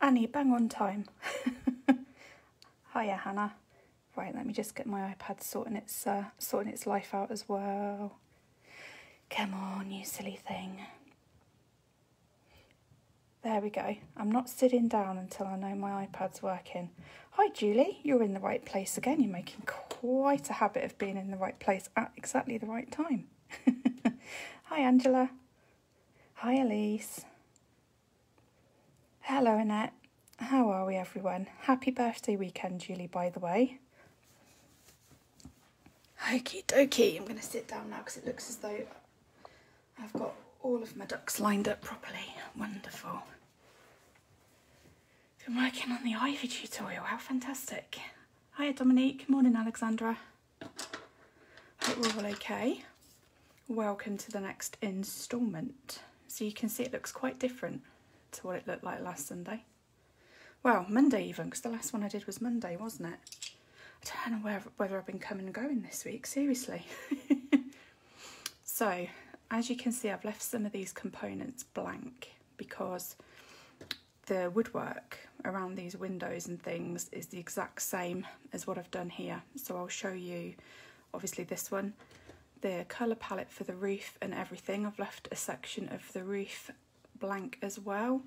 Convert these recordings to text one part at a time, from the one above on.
Annie, bang on time. Hiya, Hannah. Right, let me just get my iPad sorting its uh, sorting its life out as well. Come on, you silly thing. There we go. I'm not sitting down until I know my iPad's working. Hi, Julie. You're in the right place again. You're making quite a habit of being in the right place at exactly the right time. Hi, Angela. Hi, Elise. Hello, Annette. How are we, everyone? Happy birthday weekend, Julie, by the way. Okie dokie. I'm going to sit down now because it looks as though I've got all of my ducks lined up properly. Wonderful. Been working on the Ivy tutorial. How fantastic. Hi, Dominique. Morning, Alexandra. Hope we're all okay. Welcome to the next instalment. So you can see it looks quite different to what it looked like last Sunday. Well, Monday even, because the last one I did was Monday, wasn't it? I don't know where, whether I've been coming and going this week, seriously. so, as you can see, I've left some of these components blank because the woodwork around these windows and things is the exact same as what I've done here. So I'll show you, obviously this one, the colour palette for the roof and everything. I've left a section of the roof blank as well.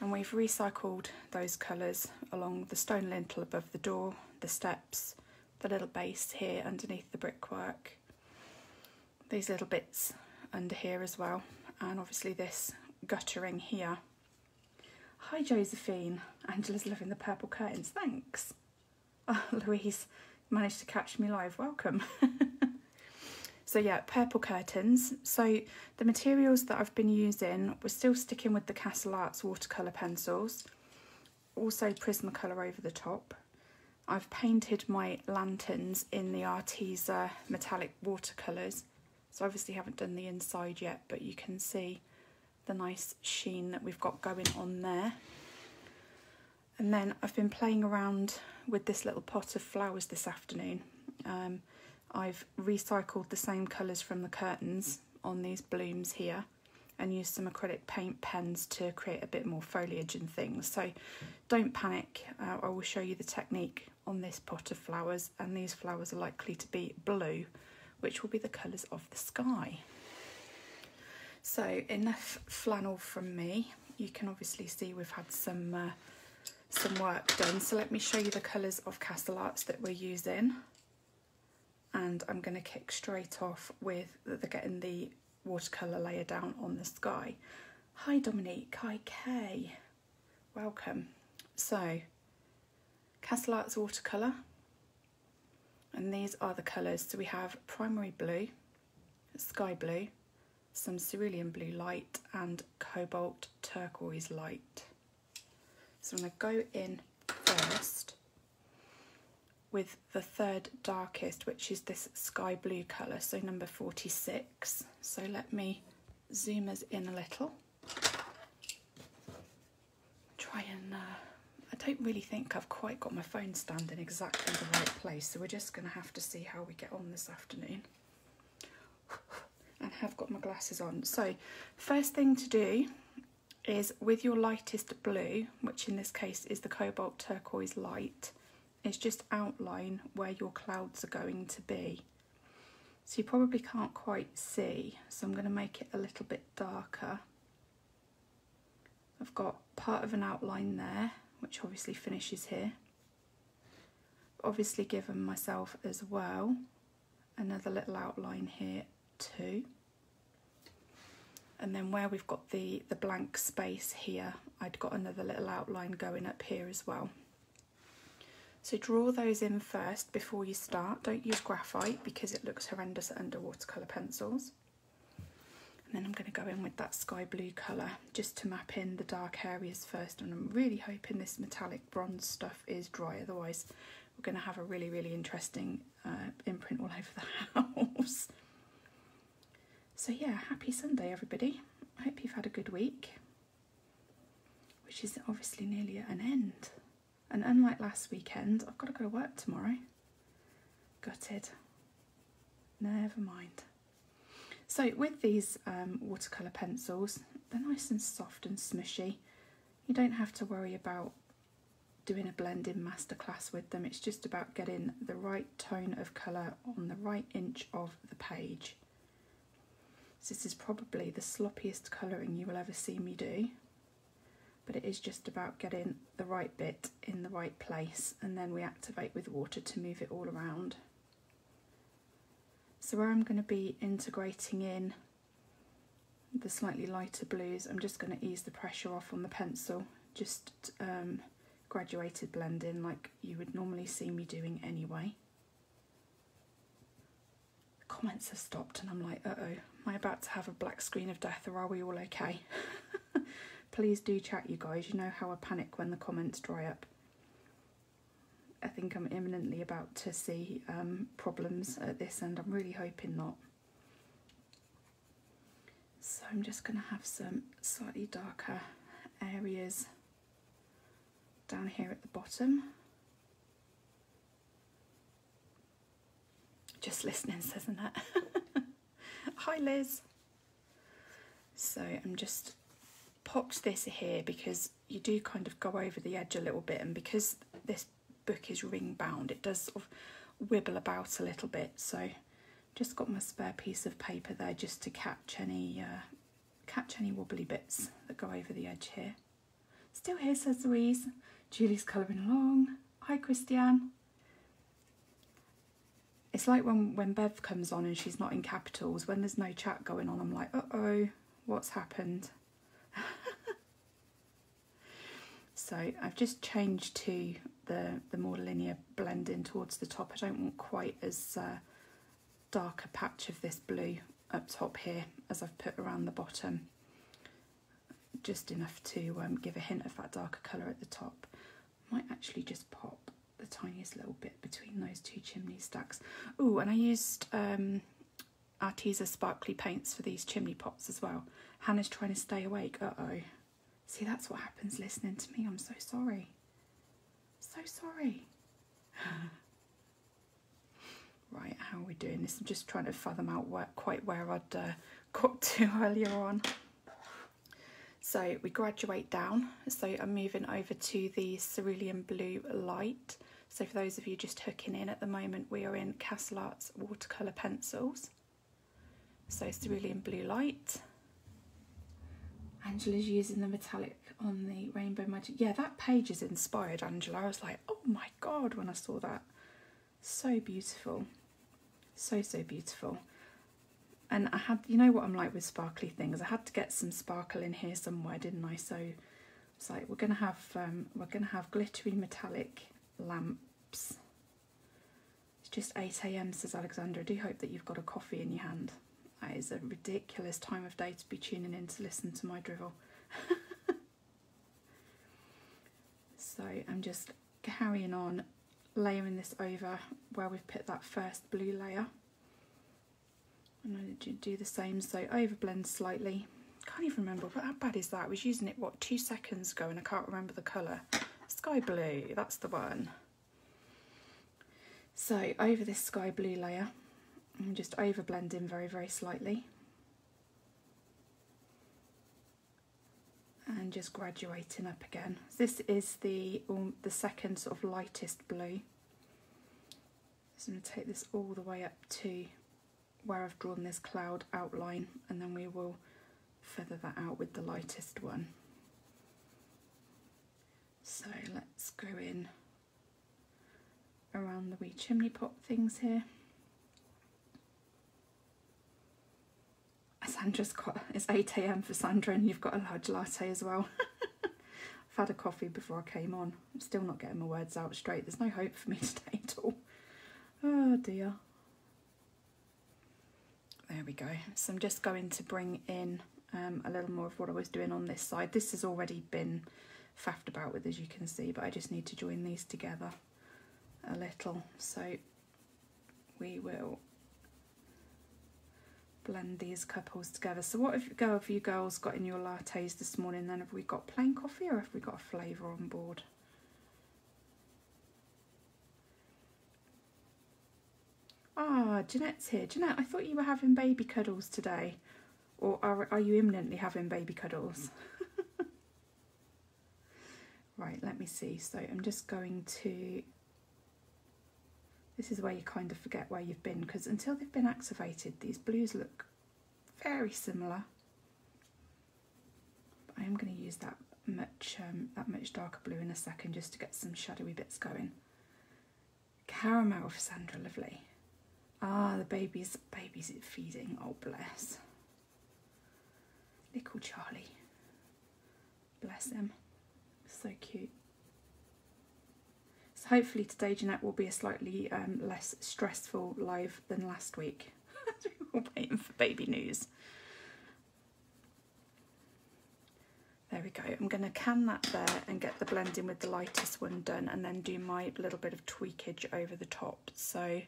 And we've recycled those colours along the stone lintel above the door, the steps, the little base here underneath the brickwork, these little bits under here as well, and obviously this guttering here. Hi Josephine, Angela's loving the purple curtains, thanks. Oh, Louise managed to catch me live, welcome. So yeah, purple curtains. So the materials that I've been using, we're still sticking with the Castle Arts watercolour pencils. Also Prismacolor over the top. I've painted my lanterns in the Arteza metallic watercolours. So obviously haven't done the inside yet, but you can see the nice sheen that we've got going on there. And then I've been playing around with this little pot of flowers this afternoon. Um, I've recycled the same colours from the curtains on these blooms here and used some acrylic paint pens to create a bit more foliage and things. So don't panic, uh, I will show you the technique on this pot of flowers and these flowers are likely to be blue, which will be the colours of the sky. So enough flannel from me. You can obviously see we've had some uh, some work done. So let me show you the colours of Castle Arts that we're using and I'm going to kick straight off with the getting the watercolour layer down on the sky. Hi Dominique, hi Kay, welcome. So, Castle Arts watercolour, and these are the colours. So we have primary blue, sky blue, some cerulean blue light, and cobalt turquoise light. So I'm going to go in first with the third darkest, which is this sky blue colour, so number 46. So let me zoom us in a little. Try and, uh, I don't really think I've quite got my phone stand in exactly the right place, so we're just going to have to see how we get on this afternoon. and have got my glasses on. So first thing to do is with your lightest blue, which in this case is the cobalt turquoise light, is just outline where your clouds are going to be. So you probably can't quite see, so I'm going to make it a little bit darker. I've got part of an outline there, which obviously finishes here. Obviously given myself as well another little outline here too. And then where we've got the, the blank space here, I'd got another little outline going up here as well. So draw those in first before you start. Don't use graphite because it looks horrendous under watercolour pencils. And then I'm going to go in with that sky blue colour just to map in the dark areas first. And I'm really hoping this metallic bronze stuff is dry, otherwise we're going to have a really, really interesting uh, imprint all over the house. So yeah, happy Sunday everybody. I hope you've had a good week, which is obviously nearly at an end. And unlike last weekend, I've got to go to work tomorrow. Gutted. Never mind. So with these um, watercolour pencils, they're nice and soft and smushy. You don't have to worry about doing a blending masterclass with them. It's just about getting the right tone of colour on the right inch of the page. So this is probably the sloppiest colouring you will ever see me do. But it is just about getting the right bit in the right place and then we activate with water to move it all around. So where I'm going to be integrating in the slightly lighter blues, I'm just going to ease the pressure off on the pencil, just um, graduated blending like you would normally see me doing anyway. The comments have stopped and I'm like, uh-oh, am I about to have a black screen of death or are we all okay? Please do chat, you guys. You know how I panic when the comments dry up. I think I'm imminently about to see um, problems at this end. I'm really hoping not. So I'm just going to have some slightly darker areas down here at the bottom. Just listening, says it? Hi Liz. So I'm just popped this here because you do kind of go over the edge a little bit and because this book is ring bound it does sort of wibble about a little bit so just got my spare piece of paper there just to catch any uh, catch any wobbly bits that go over the edge here. Still here says Louise. Julie's colouring along. Hi Christiane. It's like when, when Bev comes on and she's not in capitals, when there's no chat going on, I'm like, uh-oh, what's happened? So I've just changed to the, the more linear blending towards the top. I don't want quite as uh, dark a patch of this blue up top here as I've put around the bottom. Just enough to um, give a hint of that darker colour at the top. Might actually just pop the tiniest little bit between those two chimney stacks. Oh, and I used um, Arteza sparkly paints for these chimney pots as well. Hannah's trying to stay awake. Uh-oh. See, that's what happens listening to me. I'm so sorry. So sorry. right, how are we doing this? I'm just trying to fathom out where, quite where I'd uh, got to earlier on. So we graduate down. So I'm moving over to the cerulean blue light. So for those of you just hooking in at the moment, we are in Castle Arts watercolour pencils. So cerulean blue light. Angela's using the metallic on the Rainbow Magic. Yeah, that page is inspired, Angela. I was like, oh my god, when I saw that. So beautiful. So, so beautiful. And I had, you know what I'm like with sparkly things. I had to get some sparkle in here somewhere, didn't I? So it's like we're gonna have um, we're gonna have glittery metallic lamps. It's just 8 a.m. says Alexandra. I do hope that you've got a coffee in your hand. That is a ridiculous time of day to be tuning in to listen to my drivel. so I'm just carrying on layering this over where we've put that first blue layer. Going to do the same, so overblend slightly. Can't even remember, but how bad is that? I was using it, what, two seconds ago and I can't remember the colour. Sky blue, that's the one. So over this sky blue layer, I'm just overblending very, very slightly. And just graduating up again. This is the, um, the second sort of lightest blue. So I'm going to take this all the way up to where I've drawn this cloud outline and then we will feather that out with the lightest one. So let's go in around the wee chimney pot things here. Sandra's got, it's 8am for Sandra and you've got a large latte as well. I've had a coffee before I came on. I'm still not getting my words out straight. There's no hope for me today at all. Oh dear. There we go. So I'm just going to bring in um, a little more of what I was doing on this side. This has already been faffed about with as you can see, but I just need to join these together a little. So we will blend these couples together. So what have, have you girls got in your lattes this morning then? Have we got plain coffee or have we got a flavour on board? Ah, Jeanette's here. Jeanette, I thought you were having baby cuddles today. Or are, are you imminently having baby cuddles? Right, let me see. So I'm just going to this is where you kind of forget where you've been because until they've been activated, these blues look very similar. But I am going to use that much um, that much darker blue in a second just to get some shadowy bits going. Caramel for Sandra, lovely. Ah, the baby's baby's feeding. Oh bless. Little Charlie. Bless him. So cute. So hopefully today, Jeanette, will be a slightly um, less stressful live than last week. We're waiting for baby news. There we go. I'm going to can that there and get the blending with the lightest one done and then do my little bit of tweakage over the top. So,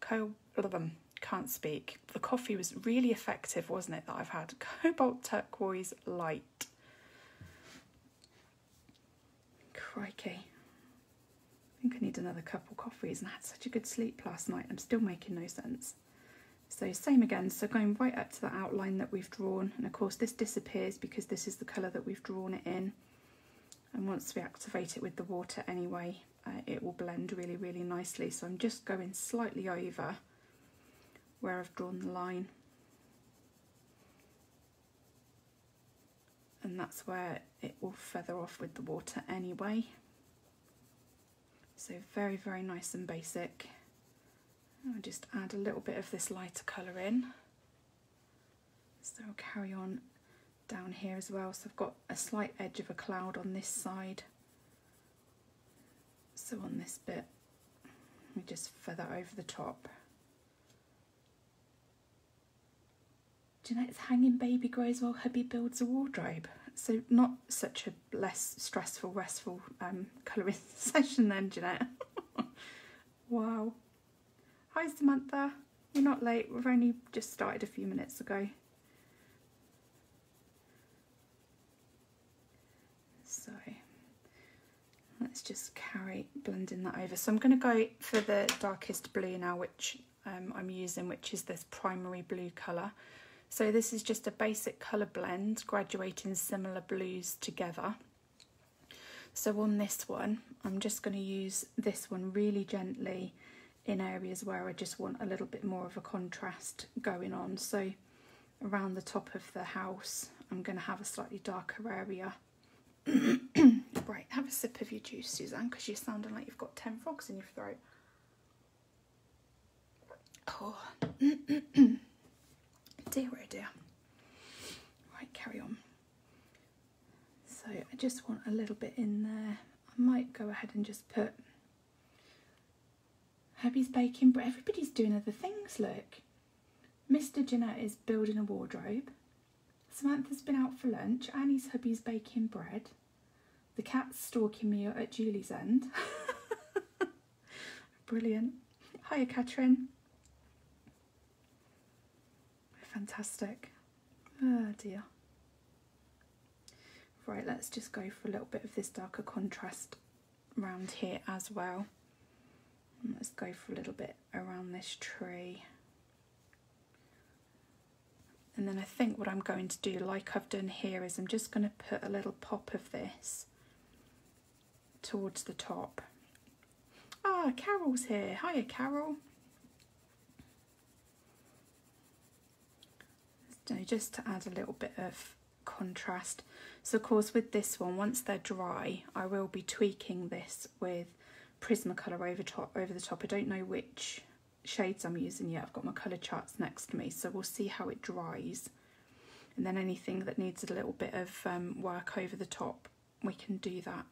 co them can't speak. The coffee was really effective, wasn't it, that I've had? Cobalt Turquoise Light. Crikey. I think I need another couple coffees and I had such a good sleep last night. I'm still making no sense. So same again, so going right up to the outline that we've drawn and of course this disappears because this is the colour that we've drawn it in and once we activate it with the water anyway uh, it will blend really really nicely so I'm just going slightly over where I've drawn the line and that's where it will feather off with the water anyway so very very nice and basic I'll just add a little bit of this lighter colour in. So I'll carry on down here as well. So I've got a slight edge of a cloud on this side. So on this bit, we just feather over the top. Jeanette's hanging baby grows while hubby builds a wardrobe. So not such a less stressful, restful um, colouring session then, Jeanette. wow. Hi Samantha, you're not late, we've only just started a few minutes ago. So let's just carry blending that over. So I'm going to go for the darkest blue now, which um, I'm using, which is this primary blue colour. So this is just a basic colour blend, graduating similar blues together. So on this one, I'm just going to use this one really gently in areas where I just want a little bit more of a contrast going on. So around the top of the house, I'm going to have a slightly darker area. right, have a sip of your juice, Suzanne, because you're sounding like you've got 10 frogs in your throat. Oh, dear, oh dear. Right, carry on. So I just want a little bit in there. I might go ahead and just put Hubby's baking bread. Everybody's doing other things, look. Mr. Jeanette is building a wardrobe. Samantha's been out for lunch. Annie's hubby's baking bread. The cat's stalking me at Julie's end. Brilliant. Hiya, Catherine. Fantastic. Oh dear. Right, let's just go for a little bit of this darker contrast around here as well. Let's go for a little bit around this tree. And then I think what I'm going to do, like I've done here, is I'm just going to put a little pop of this towards the top. Ah, Carol's here. Hiya, Carol. Just to add a little bit of contrast. So of course with this one, once they're dry, I will be tweaking this with Prismacolor over top over the top. I don't know which shades I'm using yet. I've got my colour charts next to me, so we'll see how it dries. And then anything that needs a little bit of um, work over the top, we can do that.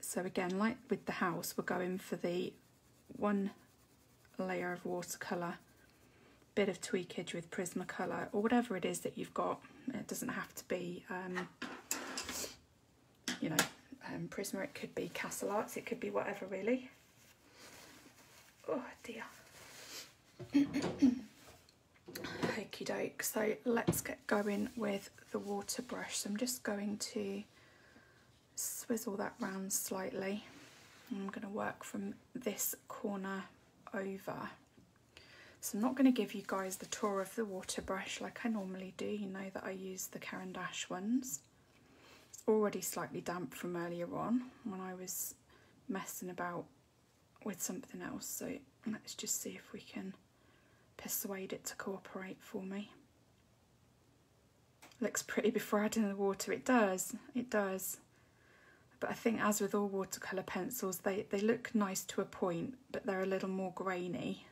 So again, like with the house, we're going for the one layer of watercolour, bit of tweakage with Prismacolor, or whatever it is that you've got. It doesn't have to be, um, you know, um, Prisma, it could be Castle Arts, it could be whatever really. Oh dear. Okie doke, so let's get going with the water brush. So I'm just going to swizzle that round slightly. I'm going to work from this corner over. So I'm not going to give you guys the tour of the water brush like I normally do. You know that I use the Caran d'Ache ones. It's already slightly damp from earlier on when I was messing about with something else. So let's just see if we can persuade it to cooperate for me. Looks pretty before adding the water. It does, it does. But I think as with all watercolour pencils, they, they look nice to a point, but they're a little more grainy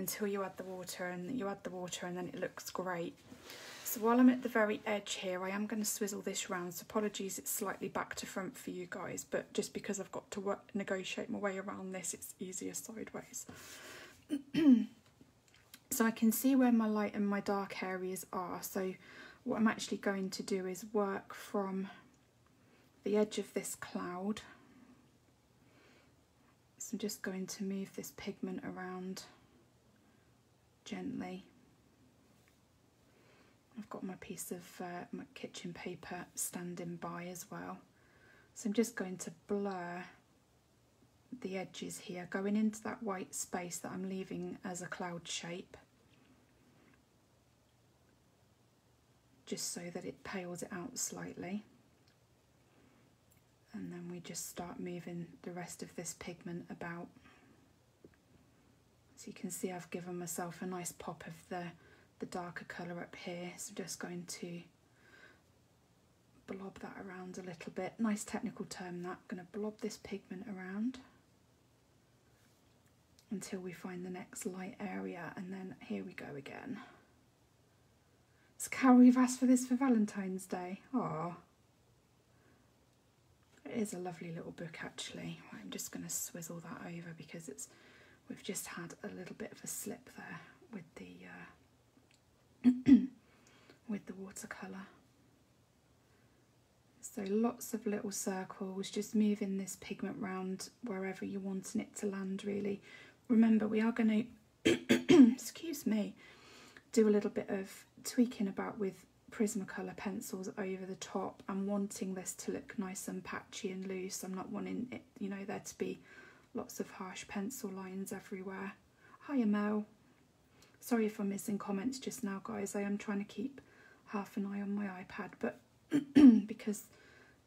until you add the water and you add the water and then it looks great. So while I'm at the very edge here, I am going to swizzle this round. So apologies, it's slightly back to front for you guys, but just because I've got to work, negotiate my way around this, it's easier sideways. so I can see where my light and my dark areas are. So what I'm actually going to do is work from the edge of this cloud. So I'm just going to move this pigment around gently. I've got my piece of uh, my kitchen paper standing by as well. So I'm just going to blur the edges here, going into that white space that I'm leaving as a cloud shape. Just so that it pales it out slightly. And then we just start moving the rest of this pigment about. So you can see I've given myself a nice pop of the the darker colour up here. So just going to blob that around a little bit. Nice technical term that. I'm going to blob this pigment around until we find the next light area and then here we go again. So Carol, you've asked for this for Valentine's Day. Oh, It is a lovely little book actually. I'm just going to swizzle that over because it's we've just had a little bit of a slip there with the uh, with the watercolour. So lots of little circles, just moving this pigment round wherever you're wanting it to land really. Remember we are going to, excuse me, do a little bit of tweaking about with Prismacolor pencils over the top. I'm wanting this to look nice and patchy and loose. I'm not wanting it, you know, there to be lots of harsh pencil lines everywhere. Hiya Mel. Sorry if I'm missing comments just now, guys. I am trying to keep half an eye on my iPad, but because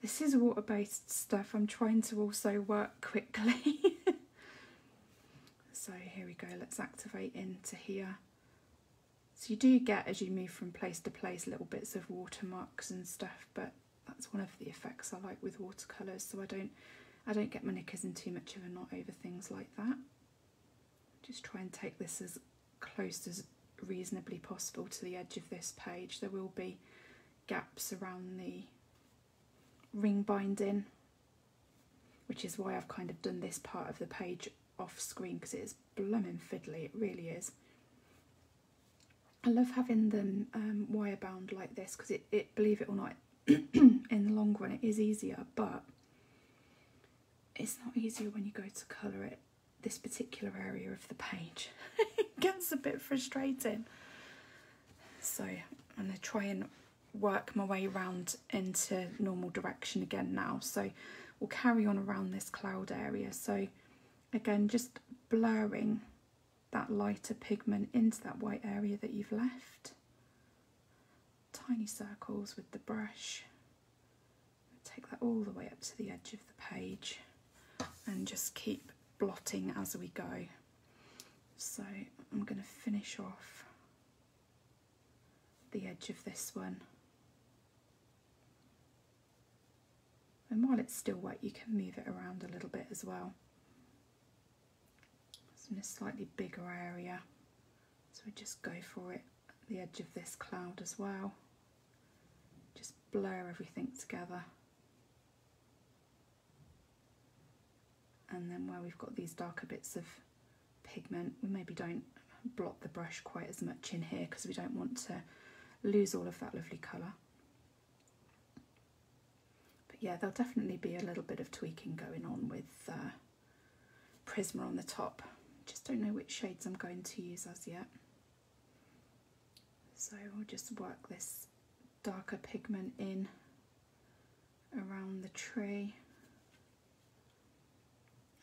this is water-based stuff, I'm trying to also work quickly. so here we go. Let's activate into here. So you do get, as you move from place to place, little bits of watermarks and stuff, but that's one of the effects I like with watercolours, so I don't I don't get my knickers in too much of a knot over things like that. Just try and take this as close as reasonably possible to the edge of this page. There will be gaps around the ring binding, which is why I've kind of done this part of the page off screen because it is blooming fiddly, it really is. I love having them um, wire bound like this because it, it, believe it or not, in the long run it is easier, but it's not easier when you go to colour it this particular area of the page. it gets a bit frustrating. So I'm going to try and work my way around into normal direction again now. So we'll carry on around this cloud area. So again, just blurring that lighter pigment into that white area that you've left. Tiny circles with the brush. Take that all the way up to the edge of the page and just keep blotting as we go. So I'm going to finish off the edge of this one. And while it's still wet, you can move it around a little bit as well. It's in a slightly bigger area. So we just go for it the edge of this cloud as well. Just blur everything together. And then where we've got these darker bits of pigment we maybe don't blot the brush quite as much in here because we don't want to lose all of that lovely colour. But yeah there'll definitely be a little bit of tweaking going on with uh, Prisma on the top. Just don't know which shades I'm going to use as yet. So we'll just work this darker pigment in around the tree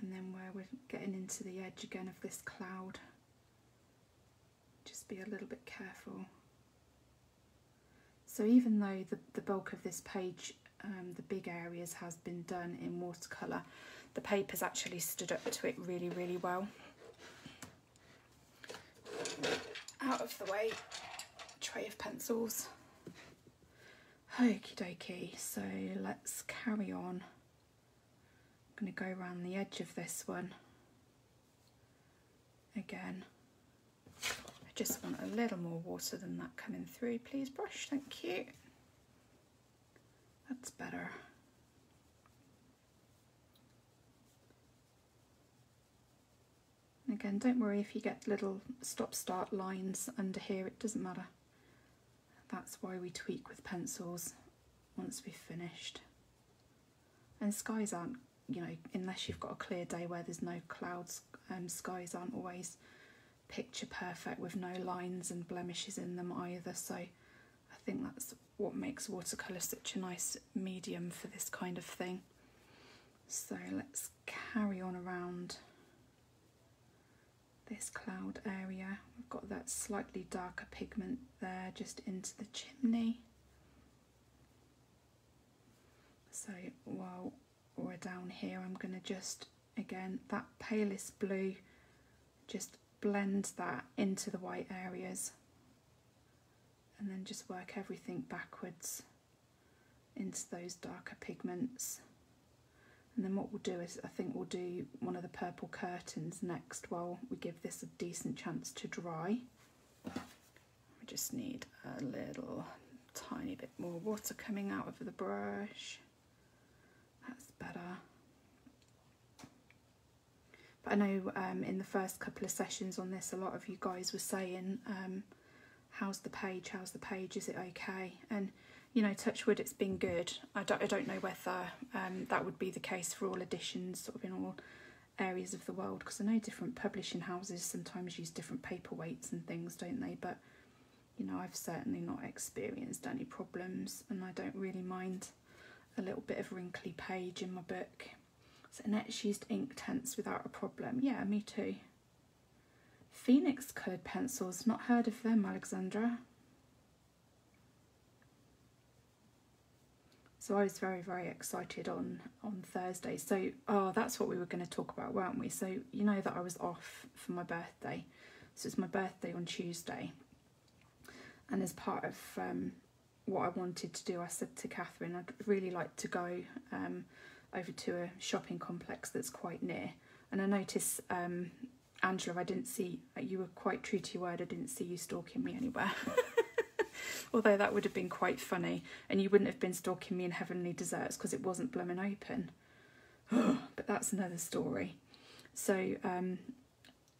and then where we're getting into the edge again of this cloud just be a little bit careful so even though the, the bulk of this page um, the big areas has been done in watercolour. The paper's actually stood up to it really, really well. Out of the way, tray of pencils. Okie dokie, so let's carry on. Going to go around the edge of this one again. I just want a little more water than that coming through, please, brush. Thank you. That's better. Again, don't worry if you get little stop-start lines under here, it doesn't matter. That's why we tweak with pencils once we've finished. And skies aren't, you know, unless you've got a clear day where there's no clouds, um, skies aren't always picture perfect with no lines and blemishes in them either. So I think that's what makes watercolour such a nice medium for this kind of thing. So let's carry on around this cloud area. We've got that slightly darker pigment there just into the chimney. So while we're down here, I'm going to just, again, that palest blue, just blend that into the white areas and then just work everything backwards into those darker pigments. And then what we'll do is I think we'll do one of the purple curtains next while we give this a decent chance to dry. We just need a little tiny bit more water coming out of the brush. Better. But I know um, in the first couple of sessions on this, a lot of you guys were saying, um, how's the page, how's the page, is it okay? And you know, touch wood, it's been good. I don't, I don't know whether um, that would be the case for all editions, sort of in all areas of the world, because I know different publishing houses sometimes use different paper weights and things, don't they? But you know, I've certainly not experienced any problems, and I don't really mind a little bit of wrinkly page in my book. So Annette's used Inktense without a problem. Yeah, me too. Phoenix coloured pencils, not heard of them, Alexandra. So I was very, very excited on on Thursday. So oh, that's what we were going to talk about, weren't we? So you know that I was off for my birthday. So it's my birthday on Tuesday, and as part of um, what I wanted to do, I said to Catherine, I'd really like to go um, over to a shopping complex that's quite near. And I noticed, um, Angela, I didn't see you were quite true to your word. I didn't see you stalking me anywhere. Although that would have been quite funny, and you wouldn't have been stalking me in Heavenly Desserts because it wasn't blooming open. but that's another story. So um,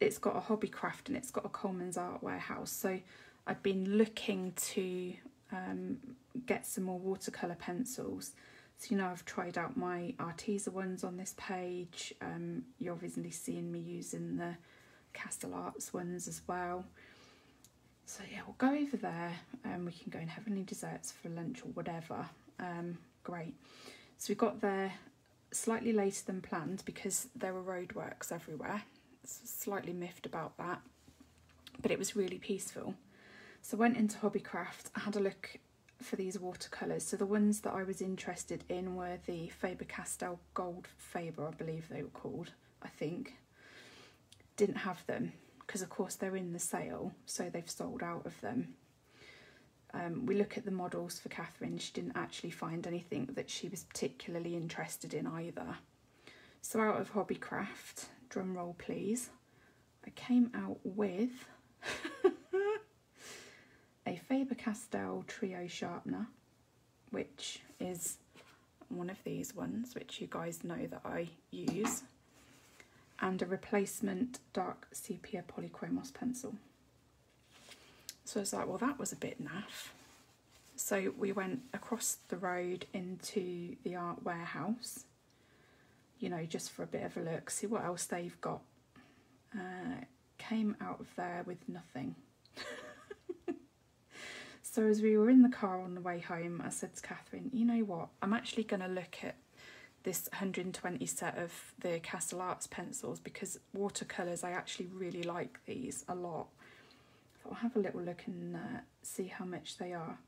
it's got a Hobbycraft and it's got a Coleman's Art Warehouse. So I'd been looking to um, get some more watercolour pencils. So you know I've tried out my Arteza ones on this page. Um, you're obviously seeing me using the Castle Arts ones as well. So yeah, we'll go over there and we can go and have any desserts for lunch or whatever. Um, great. So we got there slightly later than planned because there were roadworks everywhere. So slightly miffed about that, but it was really peaceful. So I went into Hobbycraft, I had a look for these watercolours. So the ones that I was interested in were the Faber-Castell Gold Faber, I believe they were called, I think. Didn't have them because of course they're in the sale, so they've sold out of them. Um, we look at the models for Catherine, she didn't actually find anything that she was particularly interested in either. So out of Hobbycraft, drum roll please, I came out with a Faber-Castell Trio Sharpener, which is one of these ones, which you guys know that I use and a replacement dark sepia polychromos pencil. So I was like, well, that was a bit naff. So we went across the road into the art warehouse, you know, just for a bit of a look, see what else they've got. Uh, came out of there with nothing. so as we were in the car on the way home, I said to Catherine, you know what, I'm actually going to look at this 120 set of the Castle Arts pencils because watercolours, I actually really like these a lot. So I'll have a little look and uh, see how much they are.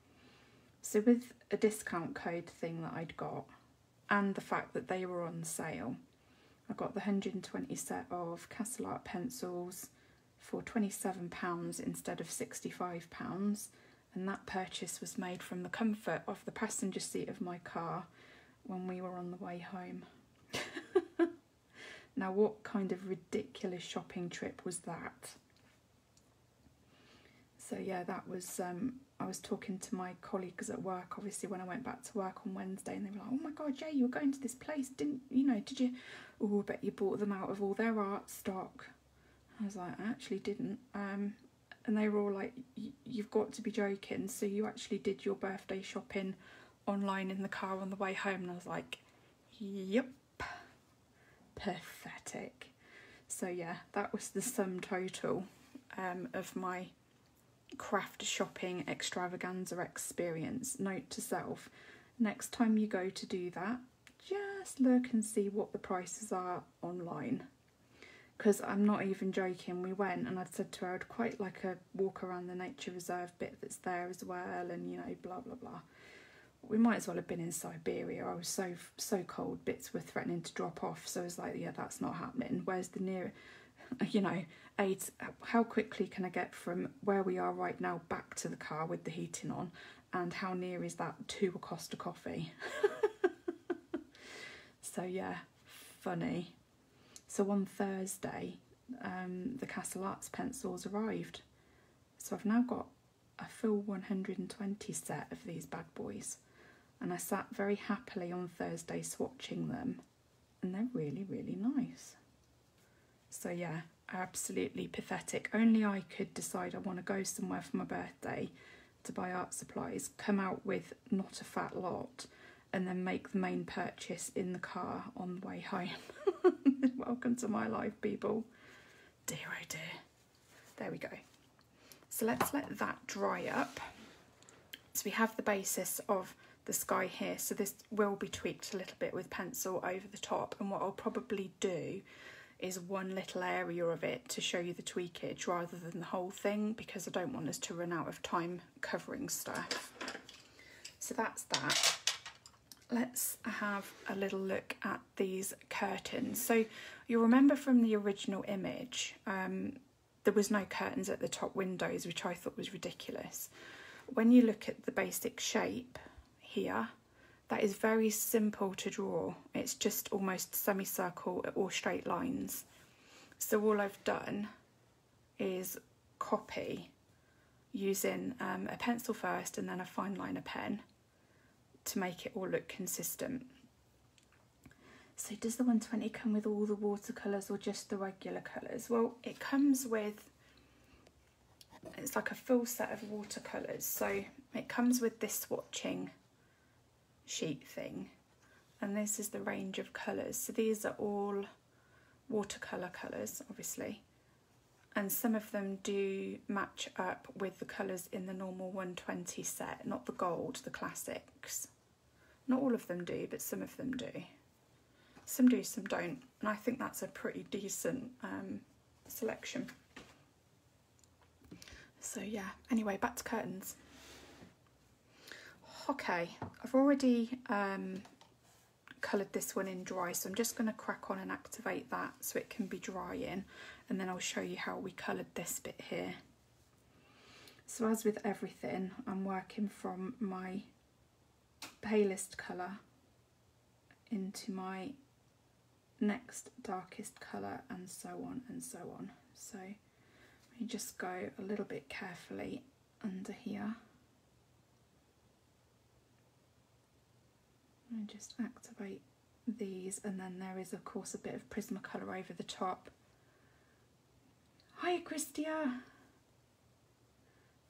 So with a discount code thing that I'd got and the fact that they were on sale, I got the 120 set of Castle Art pencils for £27 instead of £65 and that purchase was made from the comfort of the passenger seat of my car when we were on the way home. now, what kind of ridiculous shopping trip was that? So, yeah, that was. Um, I was talking to my colleagues at work, obviously, when I went back to work on Wednesday, and they were like, Oh my god, Jay, you were going to this place, didn't you know? Did you? Oh, I bet you bought them out of all their art stock. I was like, I actually didn't. Um, and they were all like, "You've got to be joking!" So you actually did your birthday shopping online in the car on the way home, and I was like, "Yep, pathetic." So yeah, that was the sum total um, of my craft shopping extravaganza experience. Note to self: next time you go to do that, just look and see what the prices are online because I'm not even joking. We went and I'd said to her I'd quite like a walk around the nature reserve bit that's there as well, and you know, blah blah blah. We might as well have been in Siberia. I was so so cold, bits were threatening to drop off. So I was like, yeah, that's not happening. Where's the near, you know, eight? How quickly can I get from where we are right now back to the car with the heating on, and how near is that to a Costa Coffee? so yeah, funny. So on Thursday, um, the Castle Arts pencils arrived. So I've now got a full 120 set of these bad boys. And I sat very happily on Thursday swatching them. And they're really, really nice. So yeah, absolutely pathetic. Only I could decide I want to go somewhere for my birthday to buy art supplies, come out with not a fat lot, and then make the main purchase in the car on the way home. Welcome to my life, people. Dear oh dear. There we go. So let's let that dry up. So we have the basis of the sky here. So this will be tweaked a little bit with pencil over the top. And what I'll probably do is one little area of it to show you the tweakage rather than the whole thing because I don't want us to run out of time covering stuff. So that's that let's have a little look at these curtains. So you'll remember from the original image, um, there was no curtains at the top windows, which I thought was ridiculous. When you look at the basic shape here, that is very simple to draw. It's just almost semicircle or straight lines. So all I've done is copy using um, a pencil first and then a fine liner pen to make it all look consistent. So does the 120 come with all the watercolours or just the regular colours? Well, it comes with, it's like a full set of watercolours. So it comes with this swatching sheet thing. And this is the range of colours. So these are all watercolour colours, obviously. And some of them do match up with the colours in the normal 120 set, not the gold, the classics. Not all of them do, but some of them do. Some do, some don't. And I think that's a pretty decent um, selection. So yeah, anyway, back to curtains. Okay, I've already um, coloured this one in dry, so I'm just going to crack on and activate that so it can be drying, and then I'll show you how we coloured this bit here. So as with everything, I'm working from my palest colour into my next darkest colour and so on and so on. So we just go a little bit carefully under here. And just activate these and then there is of course a bit of Prismacolor over the top. Hi Christia!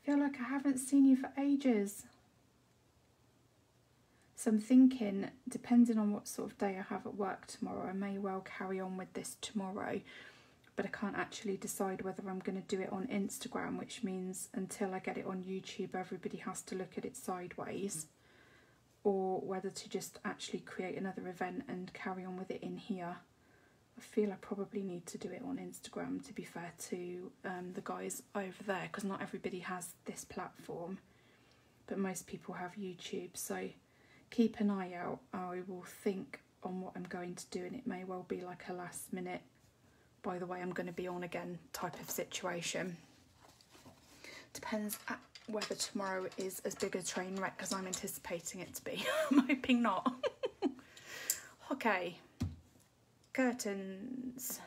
Feel like I haven't seen you for ages. So I'm thinking, depending on what sort of day I have at work tomorrow, I may well carry on with this tomorrow. But I can't actually decide whether I'm going to do it on Instagram, which means until I get it on YouTube, everybody has to look at it sideways, or whether to just actually create another event and carry on with it in here. I feel I probably need to do it on Instagram to be fair to um, the guys over there because not everybody has this platform. but most people have YouTube, so keep an eye out. I will think on what I'm going to do, and it may well be like a last minute, by the way, I'm going to be on again type of situation. Depends uh, whether tomorrow is as big a train wreck as I'm anticipating it to be. I'm hoping not. okay, curtains.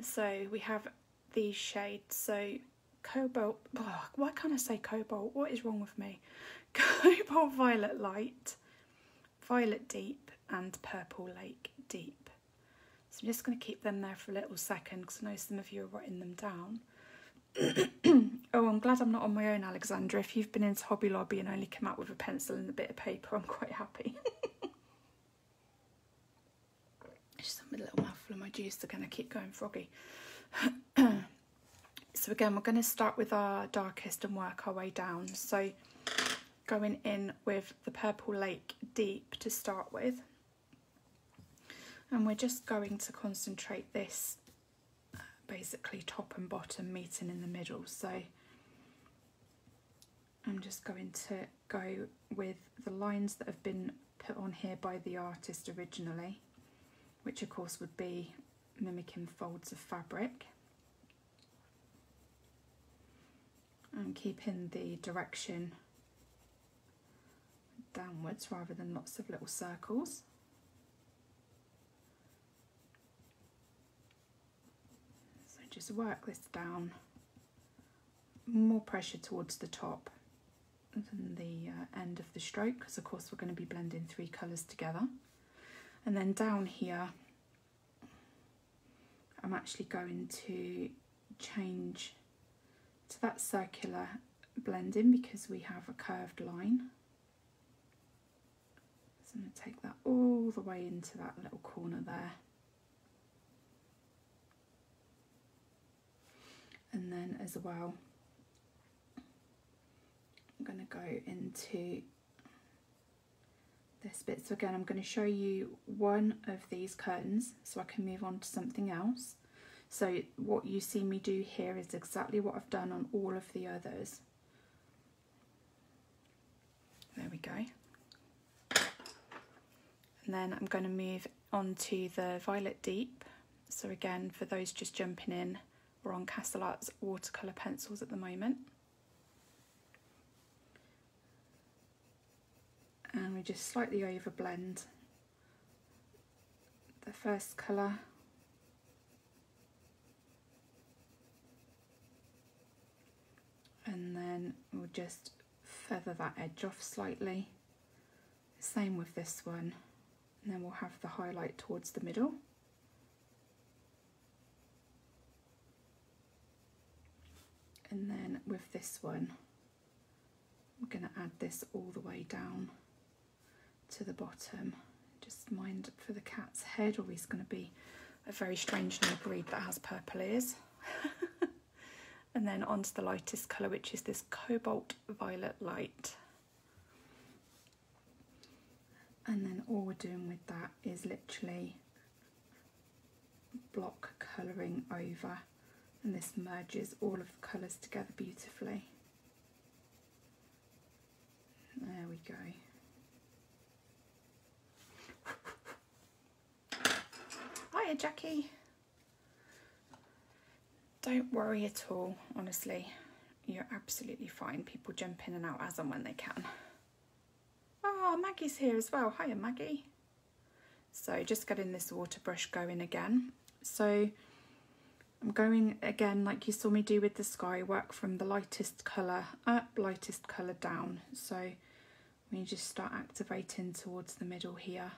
So we have these shades. So cobalt, oh, why can't I say cobalt? What is wrong with me? Cobalt violet light, violet deep, and purple lake deep. So I'm just going to keep them there for a little second because I know some of you are writing them down. oh, I'm glad I'm not on my own, Alexandra. If you've been into Hobby Lobby and only come out with a pencil and a bit of paper, I'm quite happy. Just a little mouthful of my juice, they're going to keep going froggy. so again, we're going to start with our darkest and work our way down. So going in with the Purple Lake Deep to start with. And we're just going to concentrate this uh, basically top and bottom meeting in the middle. So I'm just going to go with the lines that have been put on here by the artist originally, which of course would be mimicking folds of fabric. And keeping the direction downwards rather than lots of little circles. So just work this down, more pressure towards the top than the uh, end of the stroke because of course we're going to be blending three colours together. And then down here I'm actually going to change to that circular blending because we have a curved line. So I'm going to take that all the way into that little corner there. And then as well, I'm going to go into this bit. So again, I'm going to show you one of these curtains so I can move on to something else. So what you see me do here is exactly what I've done on all of the others. There we go. And then I'm going to move on to the Violet Deep. So again, for those just jumping in, we're on Castle Arts watercolour pencils at the moment. And we just slightly overblend the first colour and then we'll just feather that edge off slightly. Same with this one and then we'll have the highlight towards the middle. And then with this one, I'm going to add this all the way down to the bottom. Just mind for the cat's head or he's going to be a very strange new breed that has purple ears. and then onto the lightest colour which is this cobalt violet light and then all we're doing with that is literally block colouring over and this merges all of the colours together beautifully. There we go. Hiya Jackie. Don't worry at all, honestly. You're absolutely fine. People jump in and out as and when they can. Oh, Maggie's here as well. Hiya, Maggie. So just getting this water brush going again. So I'm going again, like you saw me do with the sky, work from the lightest colour up, lightest colour down. So we just start activating towards the middle here.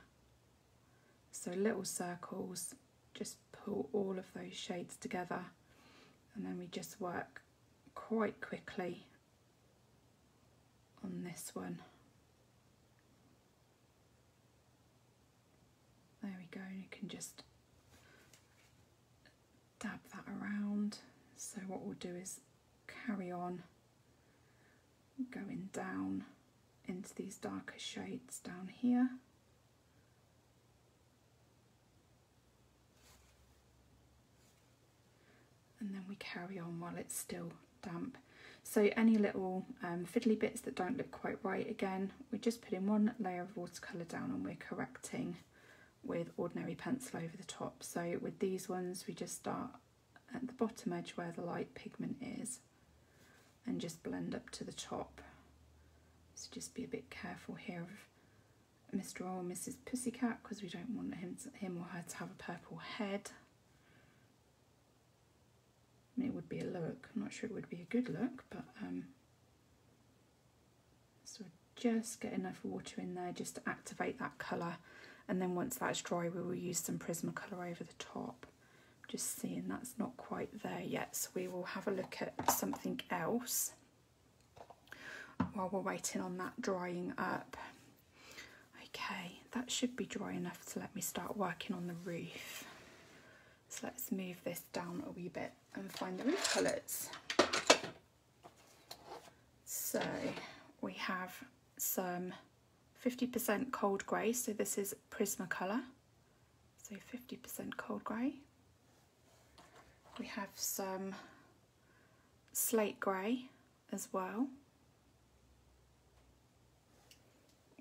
So little circles, just pull all of those shades together and then we just work quite quickly on this one. There we go, you can just dab that around. So what we'll do is carry on going down into these darker shades down here. And then we carry on while it's still damp. So any little um, fiddly bits that don't look quite right, again, we're just putting one layer of watercolour down and we're correcting with ordinary pencil over the top. So with these ones, we just start at the bottom edge where the light pigment is and just blend up to the top. So just be a bit careful here of Mr. or Mrs. Pussycat because we don't want him, to, him or her to have a purple head. I mean, it would be a look. I'm not sure it would be a good look, but um, so just get enough water in there just to activate that colour. And then once that's dry, we will use some Prismacolor over the top. Just seeing that's not quite there yet, so we will have a look at something else while we're waiting on that drying up. Okay, that should be dry enough to let me start working on the roof. So let's move this down a wee bit and find the roof colours. So we have some 50% cold grey, so this is Prismacolor. So 50% cold grey. We have some slate grey as well.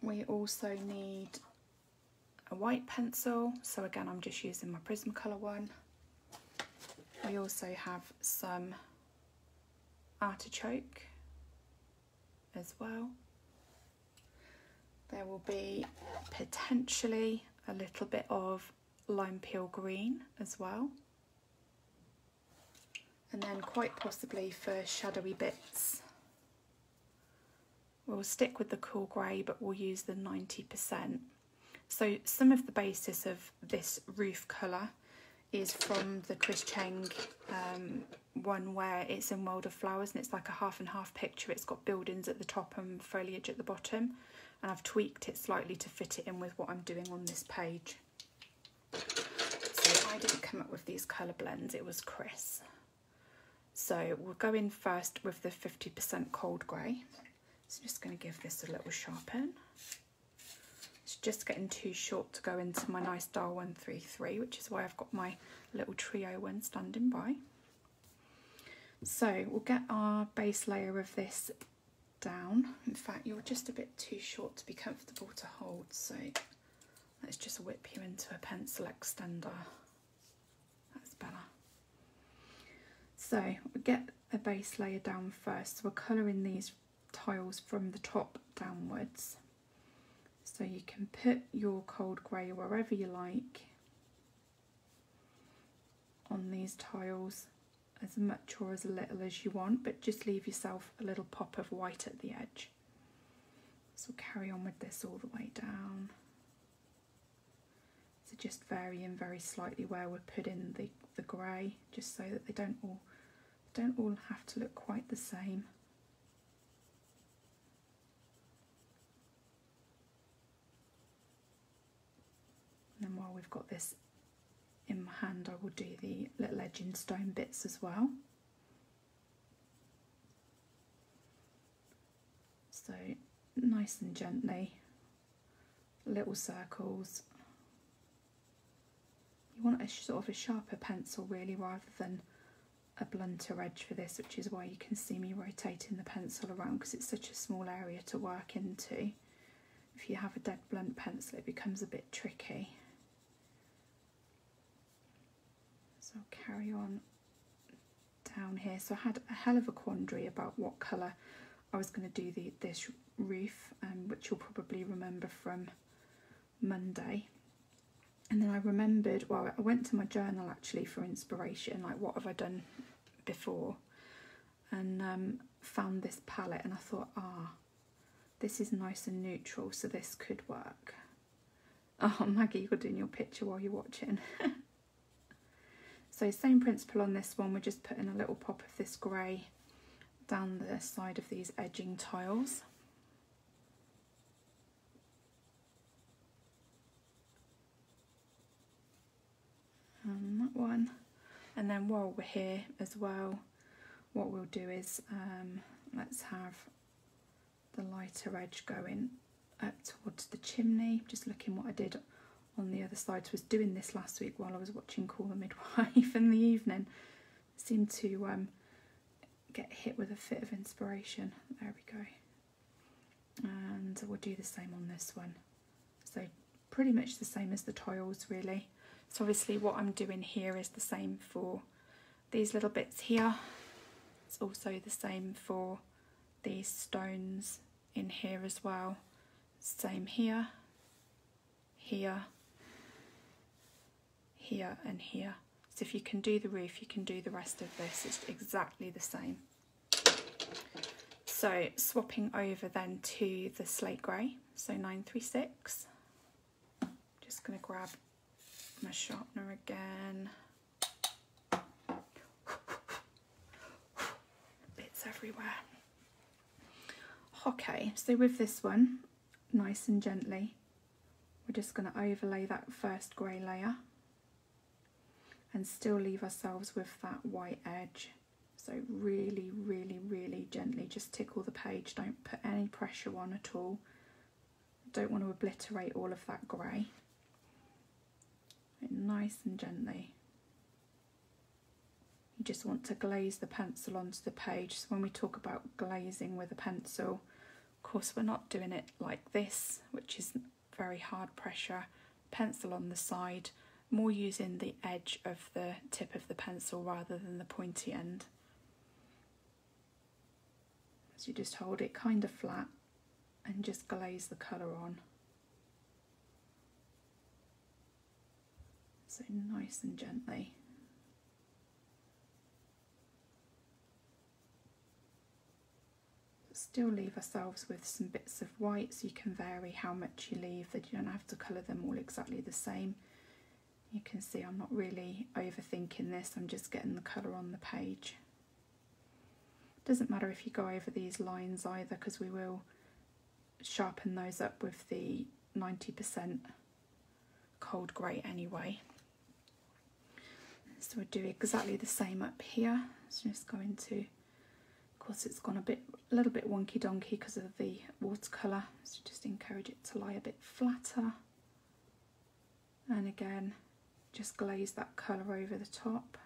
We also need a white pencil, so again I'm just using my Prismacolor one. We also have some artichoke as well. There will be potentially a little bit of lime peel green as well. And then quite possibly for shadowy bits, we'll stick with the cool grey, but we'll use the 90%. So some of the basis of this roof colour is from the Chris Cheng um, one where it's in World of Flowers and it's like a half and half picture. It's got buildings at the top and foliage at the bottom. And I've tweaked it slightly to fit it in with what I'm doing on this page. So I didn't come up with these colour blends, it was Chris. So we'll go in first with the 50% cold grey. So I'm just going to give this a little sharpen. It's just getting too short to go into my nice Dahle 133, which is why I've got my little trio one standing by. So we'll get our base layer of this down. In fact, you're just a bit too short to be comfortable to hold, so let's just whip you into a pencil extender. That's better. So we'll get a base layer down first. So we're colouring these tiles from the top downwards. So you can put your cold grey wherever you like on these tiles as much or as little as you want, but just leave yourself a little pop of white at the edge. So carry on with this all the way down. So just varying very slightly where we're putting the, the grey, just so that they don't all don't all have to look quite the same. And then while we've got this in my hand, I will do the little edging stone bits as well. So nice and gently, little circles. You want a sort of a sharper pencil really rather than a blunter edge for this, which is why you can see me rotating the pencil around because it's such a small area to work into. If you have a dead blunt pencil, it becomes a bit tricky. So carry on down here. So I had a hell of a quandary about what colour I was going to do the, this roof, um, which you'll probably remember from Monday. And then I remembered, well, I went to my journal actually for inspiration, like what have I done before? And um, found this palette and I thought, ah, this is nice and neutral, so this could work. Oh, Maggie, you're doing your picture while you're watching. So same principle on this one, we're just putting a little pop of this grey down the side of these edging tiles. And that one. And then while we're here as well, what we'll do is um, let's have the lighter edge going up towards the chimney. Just looking what I did on the other side. Was doing this last week while I was watching Call the Midwife in the evening. Seemed to um, get hit with a fit of inspiration. There we go. And we'll do the same on this one. So pretty much the same as the tiles really. So obviously what I'm doing here is the same for these little bits here. It's also the same for these stones in here as well. Same here, here, here and here. So if you can do the roof, you can do the rest of this. It's exactly the same. So swapping over then to the slate grey, so 936. Just going to grab my sharpener again. Bits everywhere. Okay, so with this one, nice and gently, we're just going to overlay that first grey layer and still leave ourselves with that white edge. So really, really, really gently just tickle the page. Don't put any pressure on at all. Don't want to obliterate all of that grey. Nice and gently. You just want to glaze the pencil onto the page. So when we talk about glazing with a pencil, of course we're not doing it like this, which is very hard pressure. Pencil on the side, more using the edge of the tip of the pencil rather than the pointy end. So you just hold it kind of flat and just glaze the colour on. So nice and gently. Still leave ourselves with some bits of white so you can vary how much you leave that you don't have to colour them all exactly the same. You can see I'm not really overthinking this, I'm just getting the colour on the page. Doesn't matter if you go over these lines either because we will sharpen those up with the 90% cold grey anyway. So we'll do exactly the same up here. So just going to, of course it's gone a bit, a little bit wonky donkey because of the watercolour. So just encourage it to lie a bit flatter. And again, just glaze that colour over the top.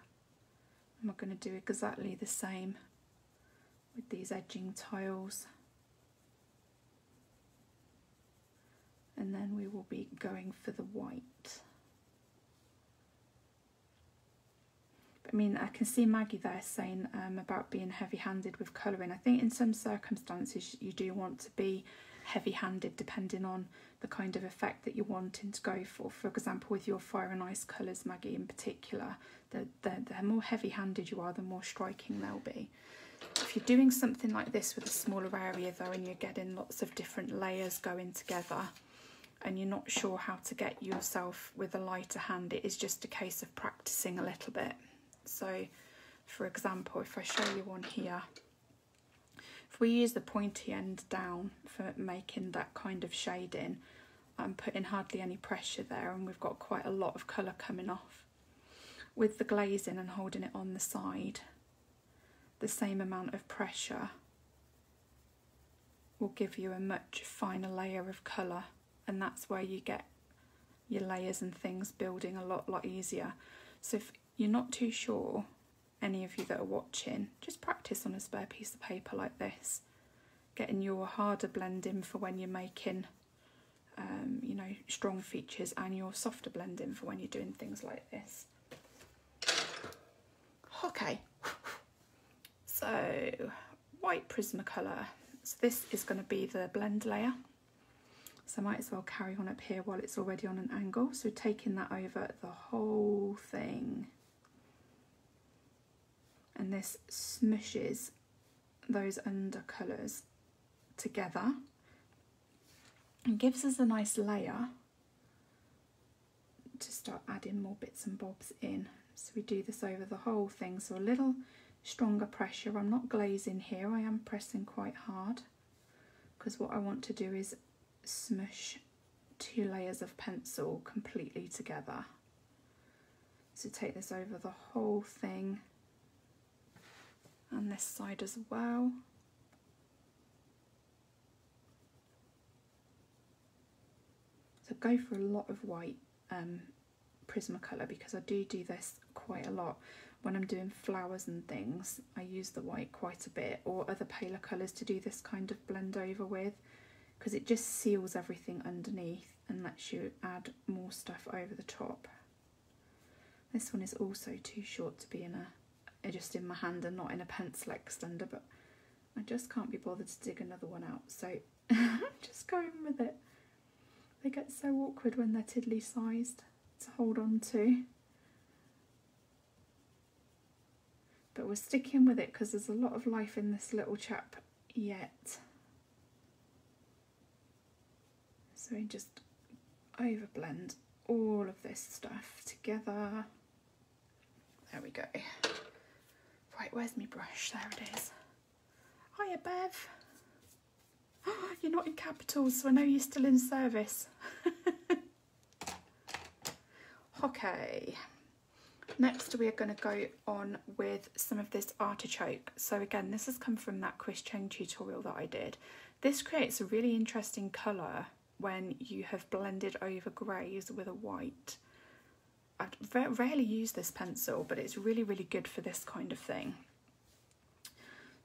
I'm going to do exactly the same with these edging tiles. And then we will be going for the white. I mean, I can see Maggie there saying um, about being heavy-handed with colouring. I think in some circumstances you do want to be heavy-handed depending on the kind of effect that you're wanting to go for. For example, with your fire and ice colours, Maggie in particular, the, the, the more heavy-handed you are, the more striking they'll be. If you're doing something like this with a smaller area though and you're getting lots of different layers going together and you're not sure how to get yourself with a lighter hand, it is just a case of practicing a little bit. So for example, if I show you one here, if we use the pointy end down for making that kind of shading, I'm putting hardly any pressure there and we've got quite a lot of colour coming off. With the glazing and holding it on the side, the same amount of pressure will give you a much finer layer of colour and that's where you get your layers and things building a lot lot easier so if you're not too sure, any of you that are watching, just practice on a spare piece of paper like this. Getting your harder blending for when you're making, um, you know, strong features and your softer blending for when you're doing things like this. Okay, so white Prismacolor. So this is going to be the blend layer. So I might as well carry on up here while it's already on an angle. So taking that over the whole thing and this smushes those undercolours together and gives us a nice layer to start adding more bits and bobs in. So we do this over the whole thing, so a little stronger pressure. I'm not glazing here, I am pressing quite hard because what I want to do is smush two layers of pencil completely together. So take this over the whole thing and this side as well. So go for a lot of white um, Prismacolor because I do do this quite a lot. when I'm doing flowers and things, I use the white quite a bit or other paler colours to do this kind of blend over with because it just seals everything underneath and lets you add more stuff over the top. This one is also too short to be in a just in my hand and not in a pencil extender, but I just can't be bothered to dig another one out, so I'm just going with it. They get so awkward when they're tiddly sized to hold on to. But we're sticking with it because there's a lot of life in this little chap yet. So we just overblend all of this stuff together. There we go. Right, where's my brush? There it is. Hiya, Bev. You're not in capitals, so I know you're still in service. okay. Next, we are going to go on with some of this artichoke. So again, this has come from that Chris Cheng tutorial that I did. This creates a really interesting colour when you have blended over greys with a white. I rarely use this pencil, but it's really, really good for this kind of thing.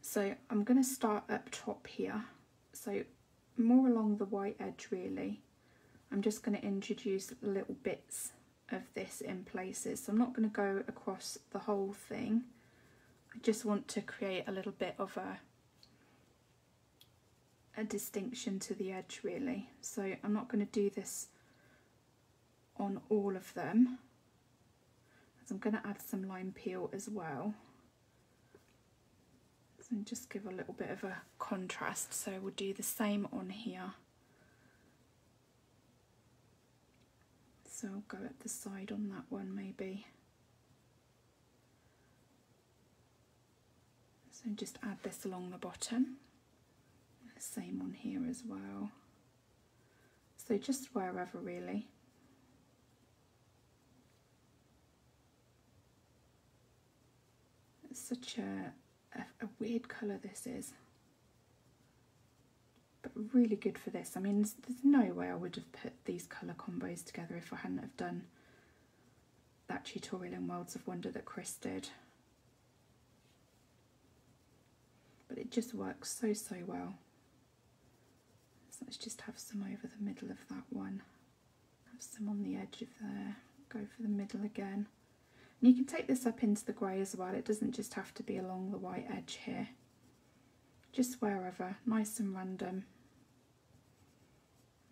So I'm going to start up top here. So more along the white edge really. I'm just going to introduce little bits of this in places. So I'm not going to go across the whole thing. I just want to create a little bit of a a distinction to the edge really. So I'm not going to do this on all of them. I'm going to add some lime peel as well. So just give a little bit of a contrast. So we'll do the same on here. So I'll go at the side on that one maybe. So just add this along the bottom. Same on here as well. So just wherever really. Such a, a, a weird colour this is but really good for this. I mean, there's, there's no way I would have put these colour combos together if I hadn't have done that tutorial in Worlds of Wonder that Chris did. But it just works so, so well. So let's just have some over the middle of that one. Have some on the edge of there. Go for the middle again. And you can take this up into the grey as well. It doesn't just have to be along the white edge here just wherever, nice and random.